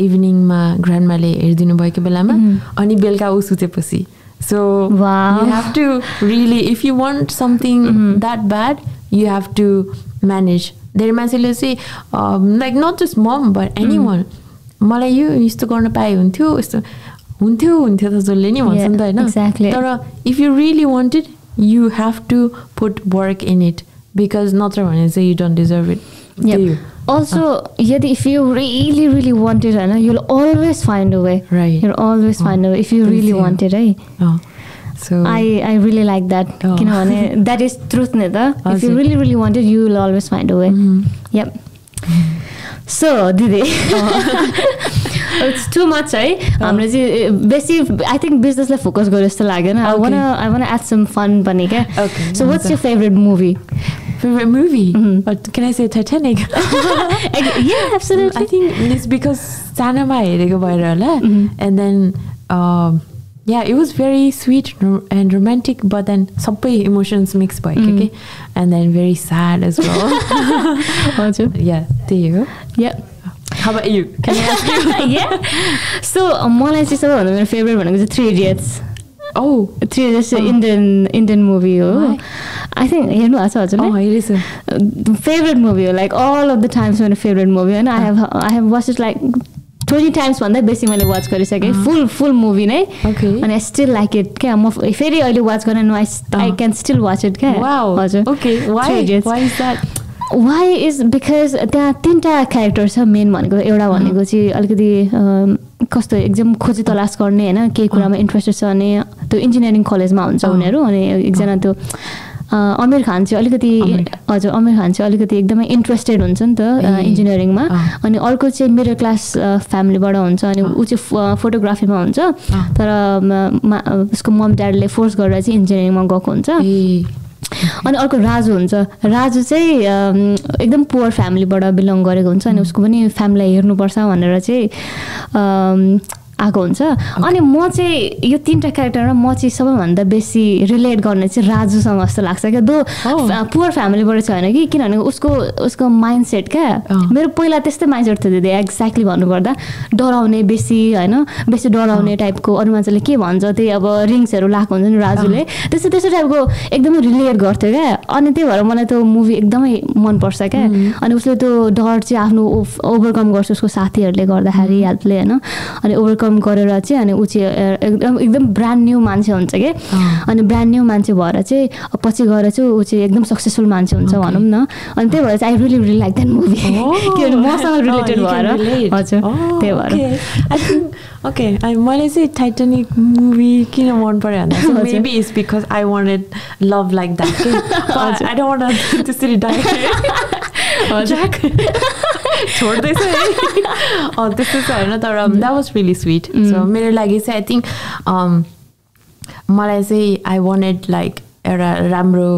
इभिनिङमा ग्रान्डमाले हेरिदिनु भएको बेलामा अनि बेलुका ऊ सुतेपछि so. You have to really if you want something that bad you have to manage धेरै मान्छेले चाहिँ like not just mom but anyone मलाई यो यस्तो गर्न पाए हुन्थ्यो यस्तो हुन्थ्यो हुन्थ्यो त जसले नि भन्छ नि त. होइन तर if you really wanted you have to put work in it because नत्र भने चाहिँ you don't deserve it yet if you really, really want it, होइन, way. Right. You'll always find a way if you Thank really you. want it, है so I, I really like that. Oh. किनभने that is truth नि त if you हजुर. really really want it you will always find a way yep so दिदी it's too much है हाम्रो चाहिँ बेसी आई थिङ्क बिजनेसलाई फोकस गरे जस्तो लागेन I want I want add some fun पनि क्या so what's. Your favourite movie favorite movie But can I say Titanic yeah I absolutely think it's because भएर होला and then um, yeah it was very sweet ro- and romantic but then सबै emotions mix भयो के and then very sad as well. हजुर yeah त्यही हो yeah. How about you? Can I ask you? Yeah. So मलाई चाहिँ सबैभन्दा मेरो फेभरेट भनेको चाहिँ three Idiots oh. Three idiots चाहिँ इन्डियन इन्डियन मुभी हो? आई थिङ्क हेर्नु भएको छ oh हेरेछु फेभरेट मुभी हो like all of the times मेरो फेभरेट मुभी होइन I have I have watch it like twenty times भन्दा बेसी मैले वाच गरिसकेँ. फुल फुल मुभी नै. अनि आई स्टिल लाइक इट क्या? म फेरि अहिले वाच गरेँ no I I can still watch it क्या? हजुर। वाइ इज बिकज त्यहाँ तिनवटा क्यारेक्टर छ मेन भनेको एउटा भनेको चाहिँ अलिकति कस्तो एकदम खोजी तलास गर्ने होइन? केही कुरामा इन्ट्रेस्टेड छ अनि त्यो इन्जिनियरिङ कलेजमा हुन्छ। उनीहरू अनि एकजना त्यो अ, आमिर खान चाहिँ अलिकति हजुर आमिर खान चाहिँ अलिकति एकदमै इन्ट्रेस्टेड हुन्छ नि त। इन्जिनियरिङमा। अनि अर्को चाहिँ मिडल क्लास फ्यामिलीबाट हुन्छ अनि ऊ चाहिँ फोटोग्राफीमा हुन्छ। तर उसको मम ड्याडले फोर्स गरेर चाहिँ इन्जिनियरिङमा गएको हुन्छ। अनि अर्को राजु हुन्छ। राजु चाहिँ एकदम पुवर फ्यामिलीबाट बिलङ गरेको हुन्छ अनि उसको पनि फ्यामिलीलाई हेर्नुपर्छ भनेर चाहिँ आएको हुन्छ। अनि म चाहिँ यो तिनवटा क्यारेक्टरमा म चाहिँ सबैभन्दा बेसी रिलेट गर्ने चाहिँ राजुसँग जस्तो लाग्छ क्या। दो Oh. पुवर फ्यामिलीबाट छ होइन कि किनभने उसको उसको माइन्ड सेट क्या। अँ। मेरो पहिला त्यस्तै माइन्ड सेट थियो दिदी एक्ज्याक्टली भन्नुपर्दा। डराउने बेसी होइन? बेसी डराउने टाइपको अरू मान्छेले के भन्छ त्यही अब रिङ्सहरू लगाएको हुन्छ नि राजुले। त्यस्तो त्यस्तो टाइपको एकदमै रिलेट गर्थ्यो क्या। अनि त्यही भएर मलाई त्यो मुभी एकदमै मनपर्छ क्या। अनि उसले त्यो डर चाहिँ आफ्नो ओभरकम गर्छ उसको साथीहरूले गर्दाखेरि हेल्पले होइन? अनि ओभरकम गरेर चाहिँ अनि ऊ चाहिँ एकदम एकदम ब्रान्ड न्यू मान्छे हुन्छ कि। अनि ब्रान्ड न्यू मान्छे भएर चाहिँ पछि गएर चाहिँ ऊ चाहिँ एकदम सक्सेसफुल मान्छे हुन्छ. भनौँ न। अनि त्यही भएर चाहिँ I really really like that movie किनभने मसँग रिलेटेड भएर। हजुर त्यही भएर। ओके मैले चाहिँ टाइटानिक मुभी किन मन पऱ्यो भन्दा। Maybe is because I wanted love like that I don't want त्यसरी डाइ ज्याक छोड्दैछ है। त्यस्तो चाहिँ होइन तर that was really sweet so मेरो लागि चाहिँ आई थिङ्क मलाई चाहिँ आई वान्टेड लाइक एउटा राम्रो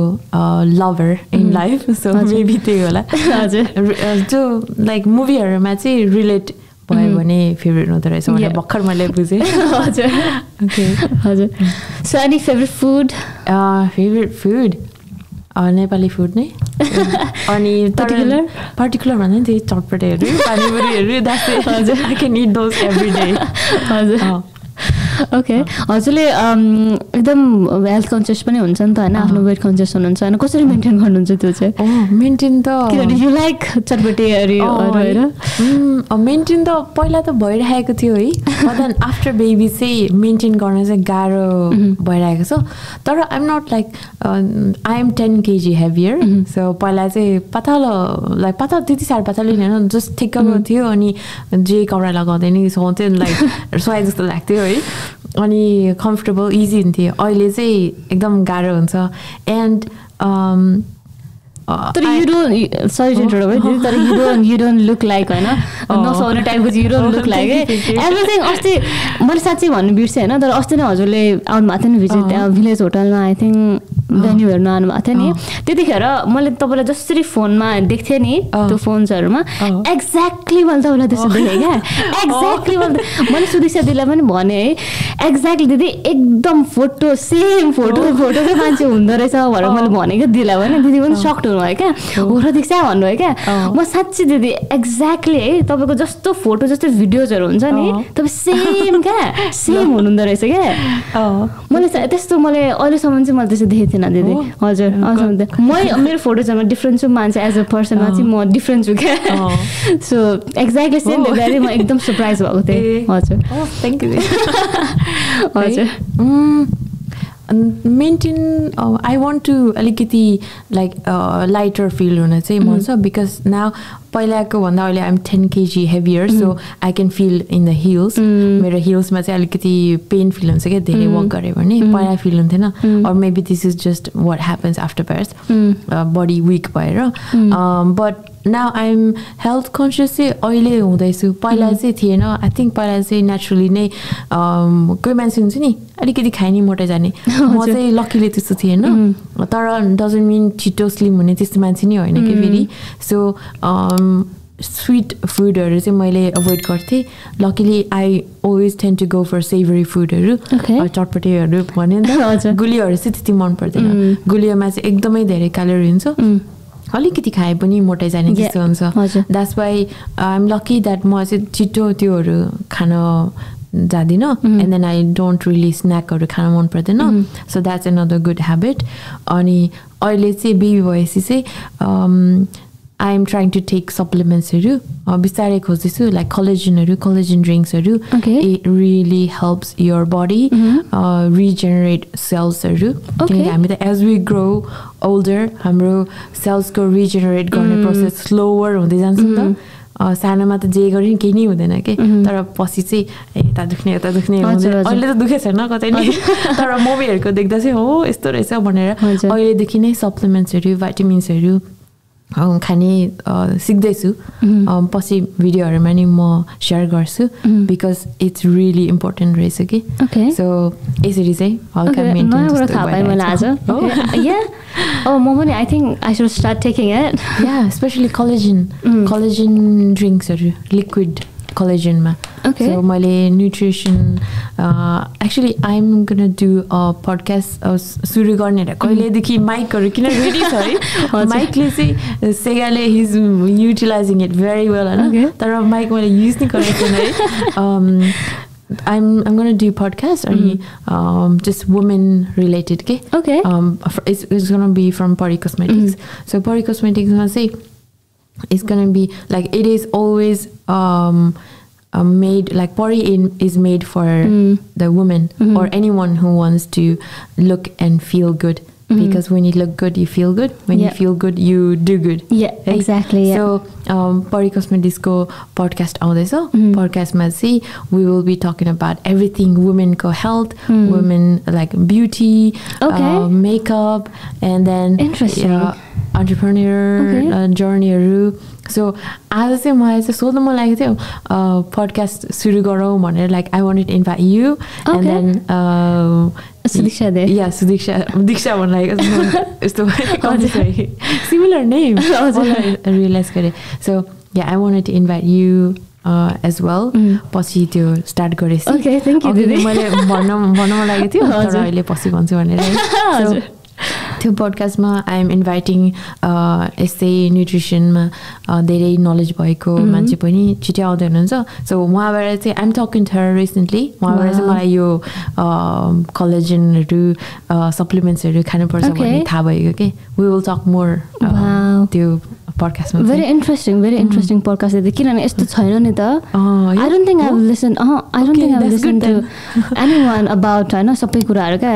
lover in life so maybe त्यही होला। हजुर। त्यो लाइक मुभीहरूमा चाहिँ रिलेट भयो भने फेभरेट हुँदो रहेछ Yeah. भर्खर मैले बुझेँ। हजुर। ओके हजुर। So any favourite food favourite food Nepali food नै? अनि Particular? पर्टिकुलर भन्दा नि त्यही चटपटेहरू पानीपुरीहरू हजुर। I can eat those every day हजुर। ओके हजुरले एकदम हेल्थ कन्सियस पनि हुन्छ नि त होइन? आफ्नो वेट कन्सियस हुनुहुन्छ होइन? कसरी मेन्टेन गर्नुहुन्छ त्यो चाहिँ? मेन्टेन त किनभने यु लाइक चटपटेहरू होइन। मेन्टेन त पहिला त भइरहेको थियो है। आफ्टर बेबी चाहिँ मेन्टेन गर्न चाहिँ गाह्रो भइरहेको छ। तर I'm not like I am ten KG heavier so पहिला चाहिँ पातलो लाइक पातलो त्यति साह्रो पातलो होइन जस्ट ठिक्कको थियो अनि जे कपडा लगाउँदै नि सुहाउँथ्यो लाइक सुहाए जस्तो लाग्थ्यो है। अनि कम्फर्टेबल इजी हुन्थ्यो। अहिले चाहिँ एकदम गाह्रो हुन्छ। एन्ड तर यु डोन्ट सरी है दिदी, तर you don't you don't look like होइन? नसुहाउने टाइपको चाहिँ यु डोन्ट लुक लाइक है. एभ्रिथिङ अस्ति मैले साँच्चै भन्नु बिर्सेँ होइन? तर अस्ति नै हजुरले आउनु भएको थियो नि भिजिट त्यहाँ भिलेज होटलमा आई थिङ्क भेन्यू हेर्नु आउनु भएको थियो नि? त्यतिखेर मैले तपाईँलाई जसरी फोनमा देख्थेँ नि। त्यो फोन्सहरूमा। एक्ज्याक्टली मैले तपाईँलाई त्यसो देखेँ क्या। एक्ज्याक्टली मैले मैले सुदिक्षा दिदीलाई पनि भने है एक्ज्याक्टली दिदी एकदम फोटो सेम फोटो फोटोकै मान्छे हुँदो रहेछ भनेर मैले भनेको दिदीलाई भने दिदी पनि सक्ट हुनुभयो क्या। हो र दीक्षा भन्नुभयो क्या। म साँच्ची दिदी एक्ज्याक्टली है तपाईँको जस्तो फोटो जस्तो भिडियोजहरू हुन्छ नि। तपाईँ सेम क्या। सेम हुनुहुँदो रहेछ क्या। मैले त्यस्तो मैले अहिलेसम्म चाहिँ मैले त्यस्तो देखेको थिइनँ दिदी? हजुर मै मेरो फोटोजहरूमा डिफ्रेन्ट छु मान्छे एज अ पर्सनमा चाहिँ म डिफ्रेन्ट छु क्या। सो एक्ज्याक्टली सेम चाहिँ म एकदम सरप्राइज भएको थिएँ। हजुर। थ्याङ्क यू हजुर। मेन्टेन आई वान्ट टु अलिकति लाइक लाइटर फिल हुन चाहिँ मन छ बिकज नाउ पहिलाको भन्दा अहिले I'm ten KG heavier so I can feel in the hills मेरो हिल्समा चाहिँ अलिकति पेन फिल हुन्छ क्या धेरै वक गऱ्यो भने पहिला फिल हुन्थेन or maybe this is just what happens after birth body weak भएर but now I'm health conscious चाहिँ अहिले हुँदैछु। पहिला चाहिँ थिएन। आई थिङ्क पहिला चाहिँ नेचुरली नै um, कोही मान्छे हुन्छ नि अलिकति खाइ नि मोटो जाने। म चाहिँ लकीले त्यस्तो थिएन। तर डजन्ट मिन छिटो स्लिम हुने त्यस्तो मान्छे नै होइन कि फेरि। सो स्विट फुडहरू चाहिँ मैले एभोइड गर्थेँ। Luckily I always tend to go for savoury फुडहरू. चटपटेहरू भन्यो नि। त। गुलियोहरू चाहिँ त्यति मन पर्दैन। गुलियोमा चाहिँ एकदमै धेरै क्यालोरी हुन्छ। अलिकति खाए पनि मोटाइ जाने Yeah. जस्तो हुन्छ। That's why I'm lucky that म चाहिँ छिटो त्योहरू खान जाँदिनँ। And then I don't really स्न्याकहरू खान मन पर्दैन। So that's another good habit अनि अहिले चाहिँ बेबी भएपछि चाहिँ I am trying to take सप्लिमेन्ट्सहरू बिस्तारै खोज्दैछु लाइक कलेजनहरू कलेजन ड्रिङ्क्सहरू. It really helps your body regenerate सेल्सहरू किनकि हामी त एज वी ग्रो ओल्डर हाम्रो सेल्सको रिजेनेरेट गर्ने प्रोसेस स्लोवर हुँदै जान्छ नि त अ, सानोमा त जे गरे नि केही नै हुँदैन कि तर पछि चाहिँ यता दुख्ने यता दुख्ने। अहिले त दुखेको छैन कतै नि। तर मुभीहरूको देख्दा चाहिँ हो यस्तो रहेछ भनेर। अहिलेदेखि नै सप्लिमेन्ट्सहरू भाइटामिन्सहरू खाने सिक्दैछु। पछि भिडियोहरूमा नि म सेयर गर्छु बिकज इट्स रियली इम्पोर्टेन्ट रहेछ कि। सो यसरी चाहिँ हल्का या अब म पनि I think I should start taking it yeah especially collagen collagen ड्रिङ्क्सहरू लिक्विड कलेजनमा Okay. सो मैले nutrition actually I'm gonna do podcast सुरु गर्ने र कहिलेदेखि माइकहरू किन रेडी छ है माइकले चाहिँ सेगाले his utilizing it very well होइन Okay. तर माइक मैले युज नै गरेको छैन है I'm I'm gonna do podcast अनि um, just women related के Okay. um, it's, it's gonna be from Pori Cosmetics. So Pori Cosmetics gonna say it's gonna be like it is always um, uh, made like Pori in, is made for the woman or anyone who wants to look and feel good. Because when you look good, you feel good. When Yeah. you feel good, you do good. Yeah, exactly, yeah. So um, Pori Cosmeticsको podcast आउँदैछ पडकास्टमा चाहिँ we will be talking about everything womenको health, women like beauty, Okay. uh, makeup, and then Interesting. uh, uh, journeyहरू. So आज चाहिँ मलाई चाहिँ सोध्नु मन लागेको थियो पडकास्ट सुरु गरौँ भनेर like I want invite you and. Then Sudiksha they. या सुदीक्षा दीक्षा भन्नु यस्तो सिमिलर नेम रियलाइज गरेँ। So yeah I want to invite you as well. पछि त्यो स्टार्ट गरेपछि। Okay, thank you, अघि दिदी. मैले भन्न भन्न मन लागेको थियो तर. अहिले पछि भन्छु भनेर. त्यो पोडकास्टमा आइएम इन्भाइटिङ यस्तै न्युट्रिसनमा धेरै नलेज भएको Mhm. मान्छे पनि छिटै आउँदै हुनुहुन्छ सो उहाँबाट चाहिँ आइएम टकिङ थर रिसेन्टली उहाँबाट चाहिँ. मलाई यो कलेजनहरू सप्लिमेन्ट्सहरू खानुपर्छ Okay. भन्ने थाहा भएको कि वी विल टक मोर. त्यो पडकास्टमा very interesting very interesting podcast दिदी किनभने यस्तो छैन नि त I don't think I listen I don't think I listen to anyone about होइन सबै कुराहरू क्या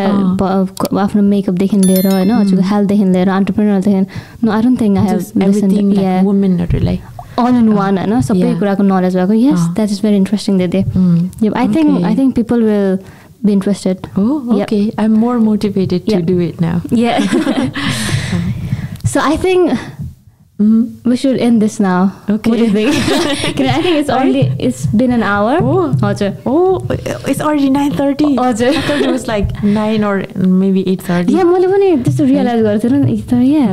आफ्नो मेकअपदेखि लिएर होइन हजुरको हेल्थदेखि लिएर अन्टरप्रेनरदेखि no I don't think I have listen वुमेनहरूलाई all in one होइन सबै. कुराको नलेज भएको yes. That is very interesting दिदी I think. I think people will be interested Oh, Yep. okay. I'm more motivated to Yeah. do it now. Yeah. so I think Mhm. we should end this now. Okay. What do you think? Can I think it's Sorry? already it's been an hour. Oh. हजुर Oh, it's already 9.30. हजुर I thought it was like 9 or maybe 8.30. या मैले पनि त्यस्तो realise गरेको थिएन नि तर या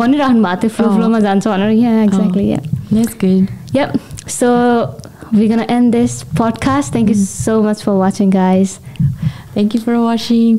भनिराख्नु भएको थियो फ्लो अँ। फ्लोमा जान्छ भनेर या exactly yeah That's good. Yep. So we're gonna end this podcast. Thank you so much for watching, guys. Thank you for watching.